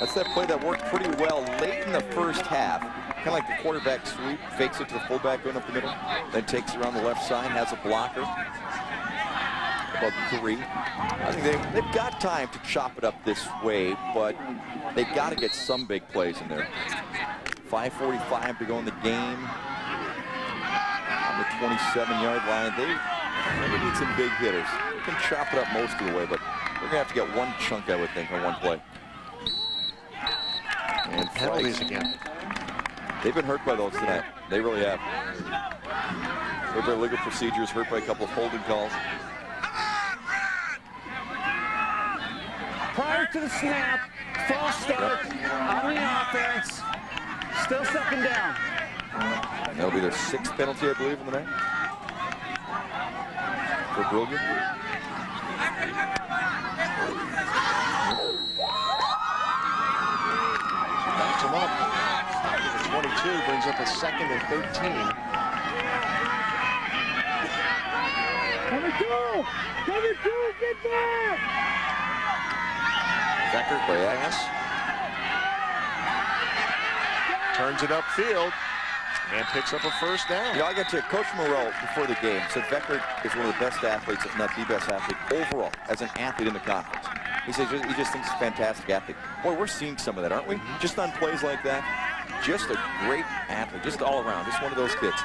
That's that play that worked pretty well late in the first half. Kind of like the quarterback sweep, fakes it to the fullback going up the middle, then takes it around the left side, has a blocker. About three. I think they, they've got time to chop it up this way, but they've got to get some big plays in there. 5.45 to go in the game. On the 27-yard line, they, they need some big hitters. They can chop it up most of the way, but we're going to have to get one chunk, I would think, on one play. And Penalties again. They've been hurt by those tonight. They really have. Hurt by legal procedures, hurt by a couple of holding calls. Prior to the snap, false start on the offense. Still second down. That'll be their sixth penalty, I believe, in the night. For Brillion. Backs him up. The 22 brings up a second and 13. Cover two! Cover two! Get back! Beckert pass. Turns it upfield and picks up a first down. Yeah, I got to Coach Morrell before the game said Beckert is one of the best athletes, if not the best athlete overall as an athlete in the conference. He says he just thinks he's a fantastic athlete. Boy, we're seeing some of that, aren't we? Mm-hmm. Just on plays like that. Just a great athlete, just all around, just one of those kids.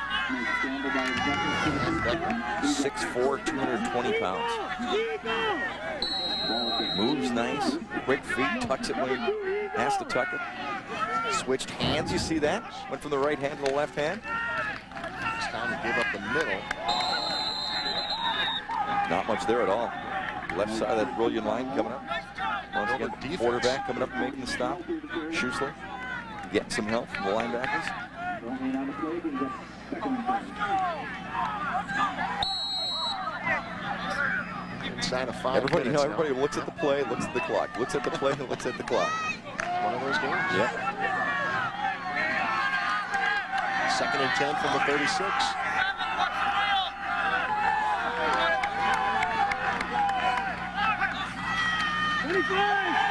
6'4", 220 pounds. Moves nice, quick feet, tucks it when he has to tuck it. Switched hands, you see that? Went from the right hand to the left hand. It's time to give up the middle. Not much there at all. Left side of that Brillion line coming up. Once again, defense. quarterback coming up and making the stop. Schussler getting some help from the linebackers. Five Everybody, you know, minutes now. everybody looks at the play, looks at the clock. Looks at the play, looks at the clock. One of those games. Yep. Second and 10 from the 36.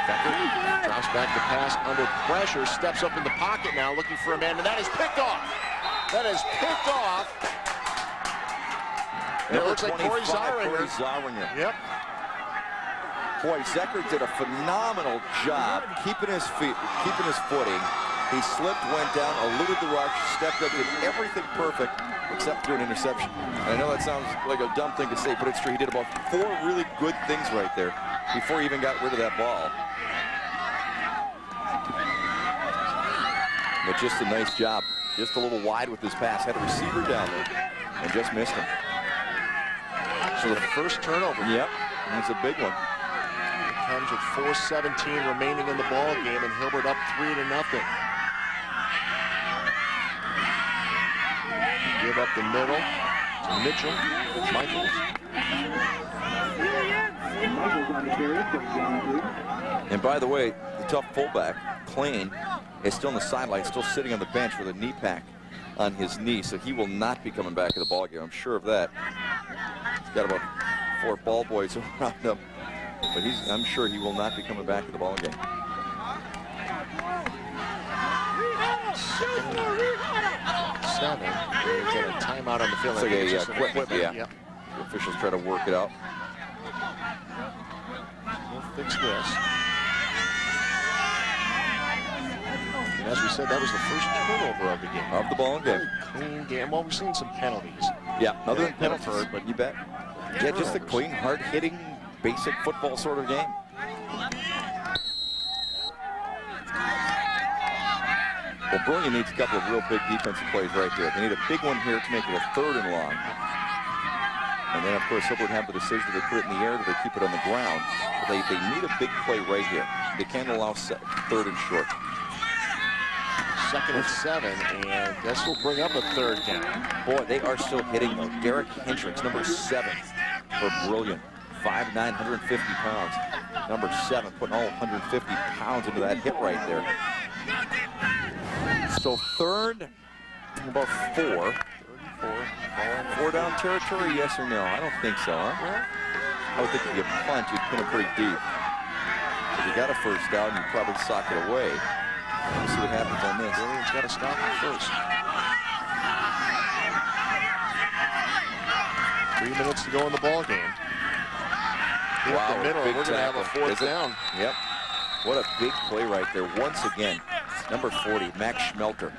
Beckert drops back to pass under pressure, steps up in the pocket now, looking for a man, and that is picked off. That is picked off. It Number looks like Corey 25, Zaringer. Corey Zaringer. Yep. Boy, Beckert did a phenomenal job keeping his feet, keeping his footing. He slipped, went down, eluded the rush, stepped up, did everything perfect except threw an interception. And I know that sounds like a dumb thing to say, but it's true. He did about four really good things right there before he even got rid of that ball. But just a nice job. Just a little wide with his pass. Had a receiver down there and just missed him. So the first turnover. Yep, that's a big one. It comes with 4.17 remaining in the ball game, and Hilbert up three to nothing. Give up the middle to Mitchell. Michaels. And by the way, the tough fullback, Klein, is still on the sideline, still sitting on the bench with a knee pack on his knee, so he will not be coming back to the ball game. I'm sure of that. He's got about four ball boys around him, but he's, I'm sure he will not be coming back to the ball game. Seven. We've a timeout on the field. It's like a uh, just an equipment, yeah. Yep. The officials try to work it out. We'll fix this. And as we said, that was the first turnover of the game. Of the ball game. Clean game. Well, we've seen some penalties. Yeah, other than penalties, but you bet. Yeah, just a clean, hard-hitting, basic football sort of game. Well, Brillion needs a couple of real big defensive plays right there. They need a big one here to make it a third and long. And then, of course, Hilbert have the decision. Do they put it in the air? Do they keep it on the ground? But they, they need a big play right here. They can't allow se- third and short. Second and seven, and this will bring up a third down. Boy, they are still hitting though. Derek Hendricks, number seven for Brillion. 5'9", 150 pounds. Number seven, putting all 150 pounds into that hit right there. So third, about four. Four down territory, yes or no? I don't think so, huh? I would think if you punt, you'd pin it pretty deep. If you got a first down, you'd probably sock it away. Let's see what happens on this. Brillion's got to stop first. Three minutes to go in the ball game. Hit Wow, the middle, big we're going to have a fourth Is it? down. Yep. What a big play right there. Once again, number 40, Max Schmelter.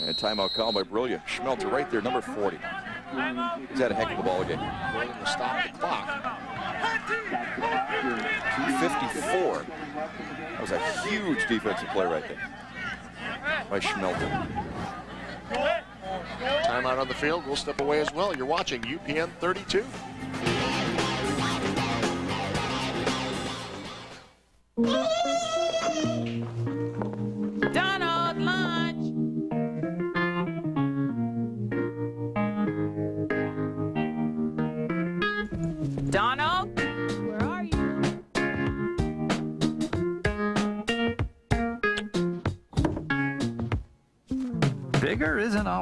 And timeout call by Brillion. Schmelter right there, number 40. He's had a heck of a ball game. Brillion to stop the clock. 254. That was a huge defensive play right there by Schmelter. Timeout on the field. We'll step away as well. You're watching UPN 32.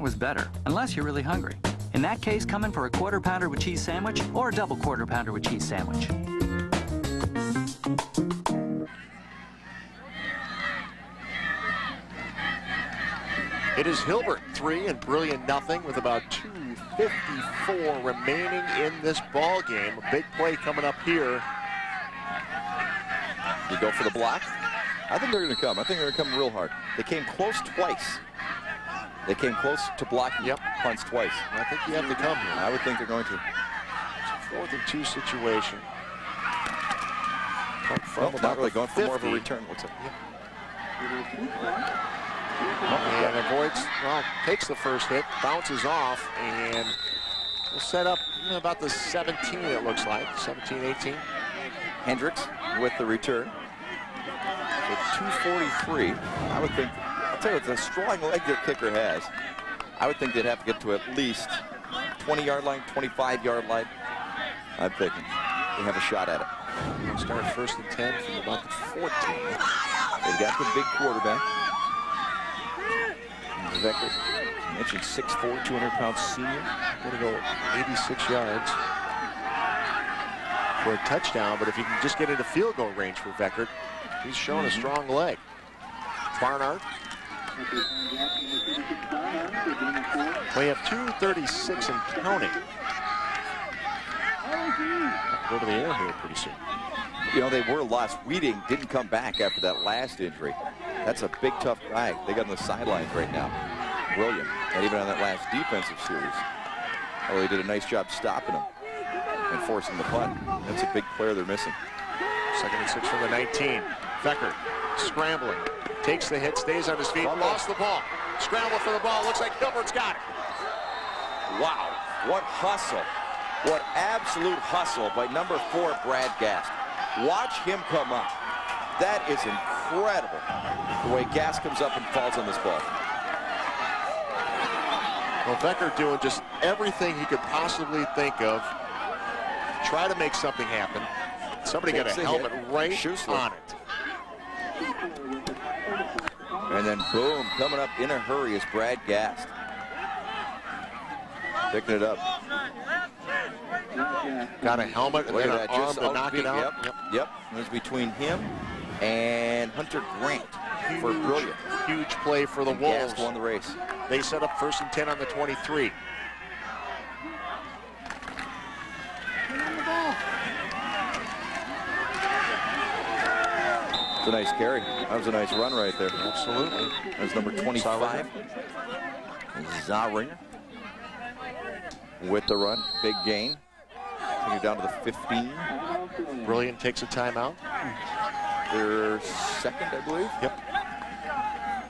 Bigger isn't better, unless you're really hungry. In that case, come in for a quarter pounder with cheese sandwich or a double quarter pounder with cheese sandwich. It is Hilbert three and Brillion nothing with about 2.54 remaining in this ball game. A big play coming up here. You go for the block? I think they're going to come. I think they're going to come real hard. They came close twice. They came close to blocking yep. punts twice. I think you have to come here. I would think they're going to. Fourth and two situation. Punt from about not really going for more of a 50. return. What's up? And avoids, well, takes the first hit, bounces off, and will set up you know, about the 17, it looks like. 17, 18. Hendricks with the return. So 243. I would think, tell you, it's a strong leg their kicker has. I would think they'd have to get to at least 20 yard line, 25 yard line. I'm thinking they have a shot at it. Start first and 10 from about the 14. They've got the big quarterback. Veckers, mentioned 6'4", 200-pound senior. Going to go 86 yards for a touchdown, but if you can just get into field goal range for Beckert, he's showing a mm-hmm. strong leg. Barnard. We have 236 and counting. Go to the air here pretty soon. You know, they were lost. Weeding didn't come back after that last injury. That's a big, tough guy. They got on the sidelines right now. Brillion. And even on that last defensive series. Oh, they did a nice job stopping him and forcing the punt. That's a big player they're missing. Second and six from the 19. Beckert scrambling. Takes the hit, stays on his feet, lost the ball. Scramble for the ball. Looks like Hilbert's got it. Wow, what hustle. What absolute hustle by number four, Brad Gast. Watch him come up. That is incredible, the way Gas comes up and falls on this ball. Well, Beckert doing just everything he could possibly think of. Try to make something happen. Somebody got a helmet hit. right Schussler. on it. And then boom, coming up in a hurry is Brad Gast. Picking it up. Got a helmet and Look then an arm just to knock it out. Yep, yep. It was between him and Hunter Grant. for Brillion. Huge play for the And Wolves. Gas won the race. They set up first and 10 on the 23. It's a nice carry. That was a nice run right there. Absolutely. That was number 25. Zaringer. With the run. Big gain. It down to the 15. Brillion takes a timeout. Their second, I believe. Yep.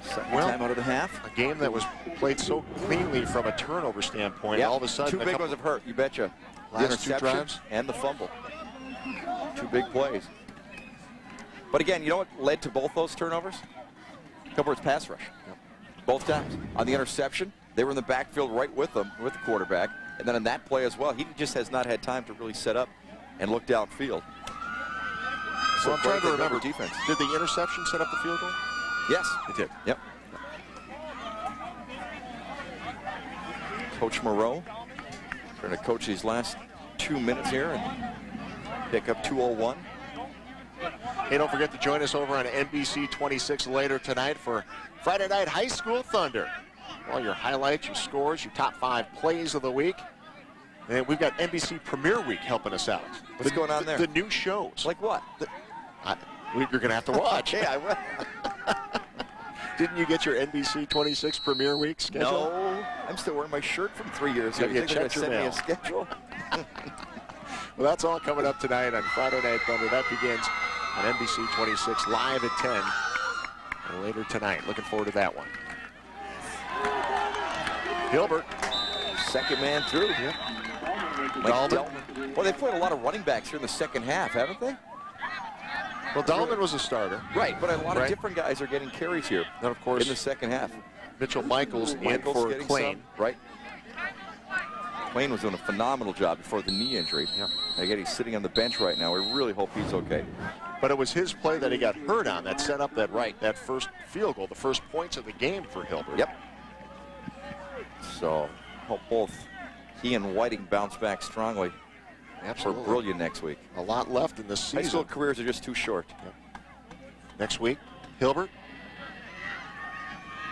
Second Well, time out of the half. A game that was played so cleanly from a turnover standpoint. Yep. All of a sudden, two a big ones have hurt. You betcha. The Last two drives. and the fumble. Two big plays. But again, you know what led to both those turnovers? Hilbert's pass rush. Both times. On the interception, they were in the backfield right with them, with the quarterback. And then in that play as well, he just has not had time to really set up and look downfield. So I'm trying to remember. defense. Did the interception set up the field goal? Yes, it did. Yep. Coach Moreau trying to coach these last two minutes here and pick up 201. Hey, don't forget to join us over on NBC 26 later tonight for Friday Night High School Thunder. All your highlights, your scores, your top five plays of the week. And we've got NBC Premiere Week helping us out. What's The- going on there? The new shows. Like what? I, we- you're going to have to watch. yeah, I will. Didn't you get your NBC 26 Premiere Week schedule? No, I'm still wearing my shirt from three years ago. You you checked your send me a schedule? Well, that's all coming up tonight on Friday Night Thunder. That begins on NBC 26 live at 10 and later tonight. Looking forward to that one. Hilbert. Second man through. Mike Dahlman. Delman. Well, they played a lot of running backs here in the second half, haven't they? Well, Dahlman was a starter. Right, but a lot Right. of different guys are getting carries here. And of course, in the second half. Mitchell Michaels, in for Klein. some, right? Klein was doing a phenomenal job before the knee injury. Yeah. Again, he's sitting on the bench right now. We really hope he's okay. But it was his play that he got hurt on that set up that right that first field goal, the first points of the game for Hilbert. Yep. So hope both he and Whiting bounce back strongly Absolutely. for Brillion next week. A lot left in this High school season. careers are just too short. Yep. Next week, Hilbert.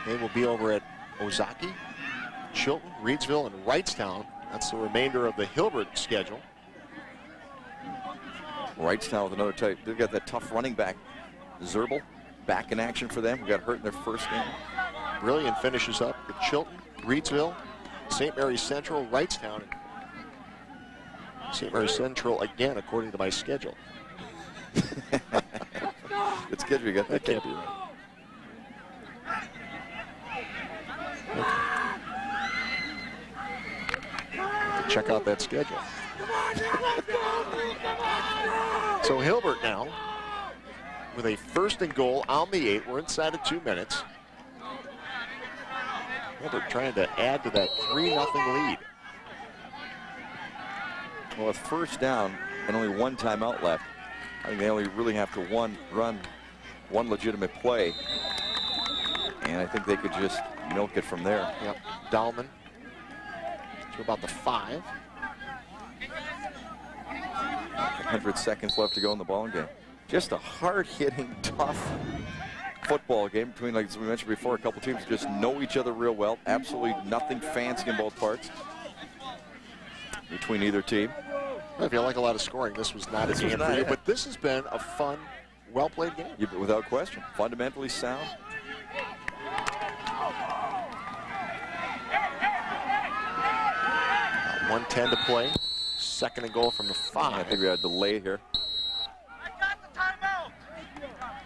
They will be over at Ozaki, Chilton, Reedsville, and Wrightstown. That's the remainder of the Hilbert schedule. Wrightstown with another type. They've got that tough running back, Zerbel, back in action for them. Who got hurt in their first game. Brillion finishes up with Chilton, Reedsville, St. Mary's Central, Wrightstown, St. Mary's Central again, according to my schedule. It's good we got That that. can't be right. Check out that schedule. so Hilbert now with a first and goal on the eight. We're inside of two minutes. Hilbert trying to add to that 3 nothing lead. Well, with first down and only one timeout left, I think they only really have to one run one legitimate play. And I think they could just milk it from there. Yep. Dahlman to about the five. 100 seconds left to go in the ball game. Just a hard-hitting, tough football game between, like as we mentioned before, a couple teams just know each other real well. Absolutely nothing fancy in both parts between either team. If you like a lot of scoring, this was not This a game not for you, but this has been a fun, well-played game. You- Without question. Fundamentally sound. 110 to play. Second and goal from the five. I think we had a delay here.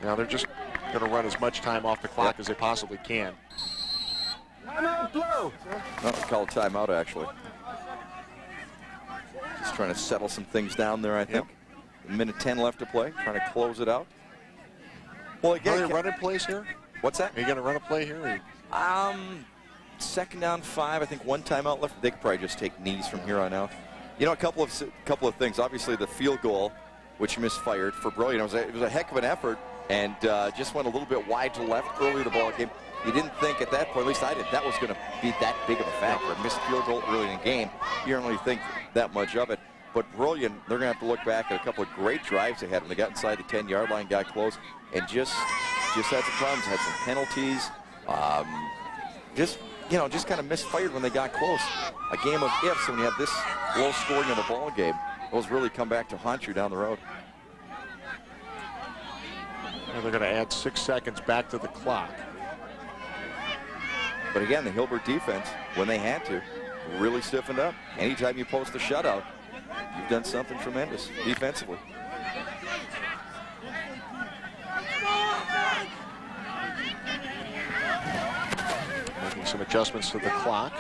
Now they're just going to run as much time off the clock as they possibly can. No, call a timeout, actually. Just trying to settle some things down there, I think. A minute 10 left to play, trying to close it out. Well, Are again, they Ke- running plays here? what's that? Are you going to run a play here? Um, second down five. I think one timeout left. They could probably just take knees from here on out. You know, a couple of couple of things. Obviously, the field goal, which misfired for Brillion. It was a, it was a heck of an effort, and uh, just went a little bit wide to left early in the ball game. You didn't think at that point, at least I did, that was going to be that big of a factor. A missed field goal early in the game. You don't really think that much of it. But Brillion, they're going to have to look back at a couple of great drives they had when they got inside the 10-yard line, got close, and just just had some problems, had some penalties. Um, just, you know, just kind of misfired when they got close. A game of ifs when you have this low scoring of a ball game. Those really come back to haunt you down the road. And they're going to add six seconds back to the clock. But again, the Hilbert defense, when they had to, really stiffened up. Anytime you post a shutout, you've done something tremendous defensively. Making some adjustments to the clock.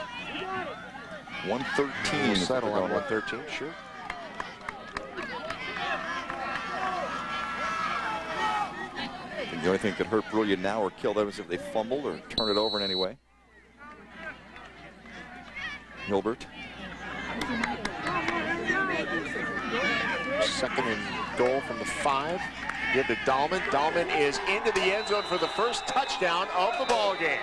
113. We'll settle on 113, sure. And the only thing that could hurt Brillion now or kill them is if they fumbled or turn it over in any way. Hilbert. Second and goal from the five. Give to Dahlman. Dahlman is into the end zone for the first touchdown of the ball game.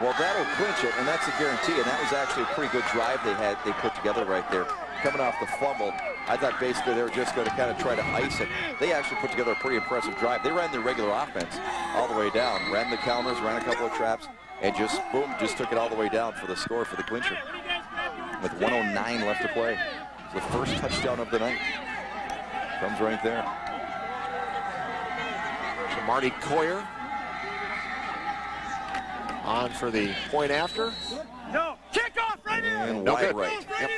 Well, that'll clinch it, and that's a guarantee. And that was actually a pretty good drive they had they put together right there. Coming off the fumble, I thought basically they were just going to kind of try to ice it. They actually put together a pretty impressive drive. They ran their regular offense all the way down, ran the counters, ran a couple of traps, and just boom, just took it all the way down for the score for the clincher. With 109 left to play, the first touchdown of the night comes right there. Marty Coyer on for the point after. No, kick off right here. And No wide good. right. Yep.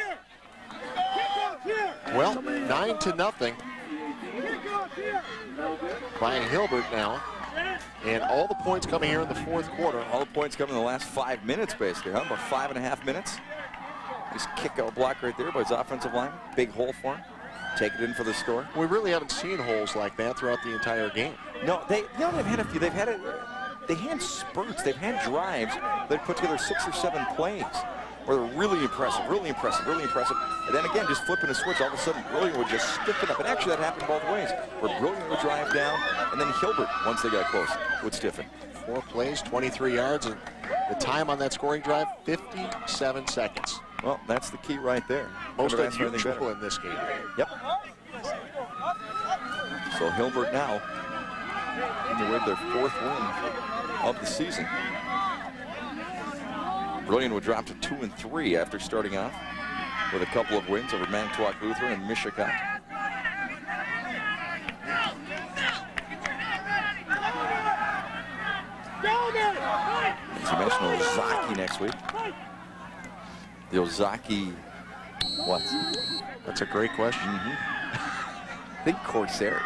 Kick off here. Well, nine to nothing Kick off here. by Hilbert now. And all the points coming here in the fourth quarter. All the points coming in the last five minutes, basically, huh? About five and a half minutes. Just kick out block right there by his offensive line. Big hole for him. Take it in for the score. We really haven't seen holes like that throughout the entire game. No, they no, they've had a few. They've had it. They had spurts. They've had drives. They've put together six or seven plays where they're really impressive, really impressive, really impressive. And then again, just flipping a switch, all of a sudden Brillion would just stiffen up. And actually, that happened both ways. Where Brillion would drive down, and then Hilbert, once they got close, would stiffen. Four plays, 23 yards, and the time on that scoring drive, 57 seconds. Well, that's the key right there. Most Couldn't have asked for anything unusual in this game. Yep. So Hilbert now in with their fourth win of the season. Brillion would drop to two and three after starting off with a couple of wins over Manitowoc Lutheran and Michigan. Mentioned, Ozaki next week. The Ozaki, what? That's a great question. Mm-hmm. I think Corsairs.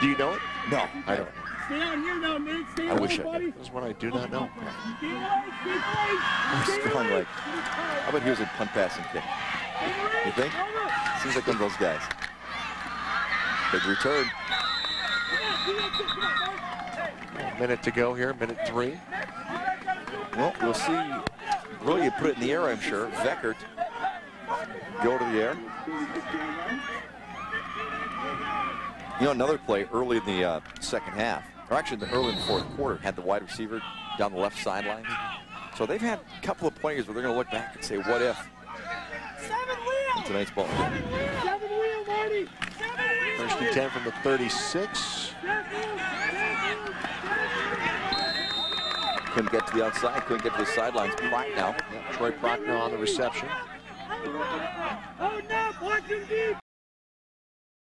Do you know it? No, I don't. Stay out here now, Nate. Stay I wish I buddy. This is what I do not know. Stay away, stay away. Stay Strong away. leg. How about he was a punt passing kick? You think? Seems like one of those guys. Big return. A Minute to go here, minute three. Well, we'll see. Brillion put it in the air, I'm sure. Beckert go to the air. You know, another play early in the uh, second half, or actually the early in the fourth quarter, had the wide receiver down the left sideline. So they've had a couple of players where they're going to look back and say, what if? In tonight's ball game. Seven wheel, Marty. First and 10 from the 36. Couldn't get to the outside, couldn't get to the sidelines. Prochnow. Troy Prochnow on the reception. Oh, no, watch him deep.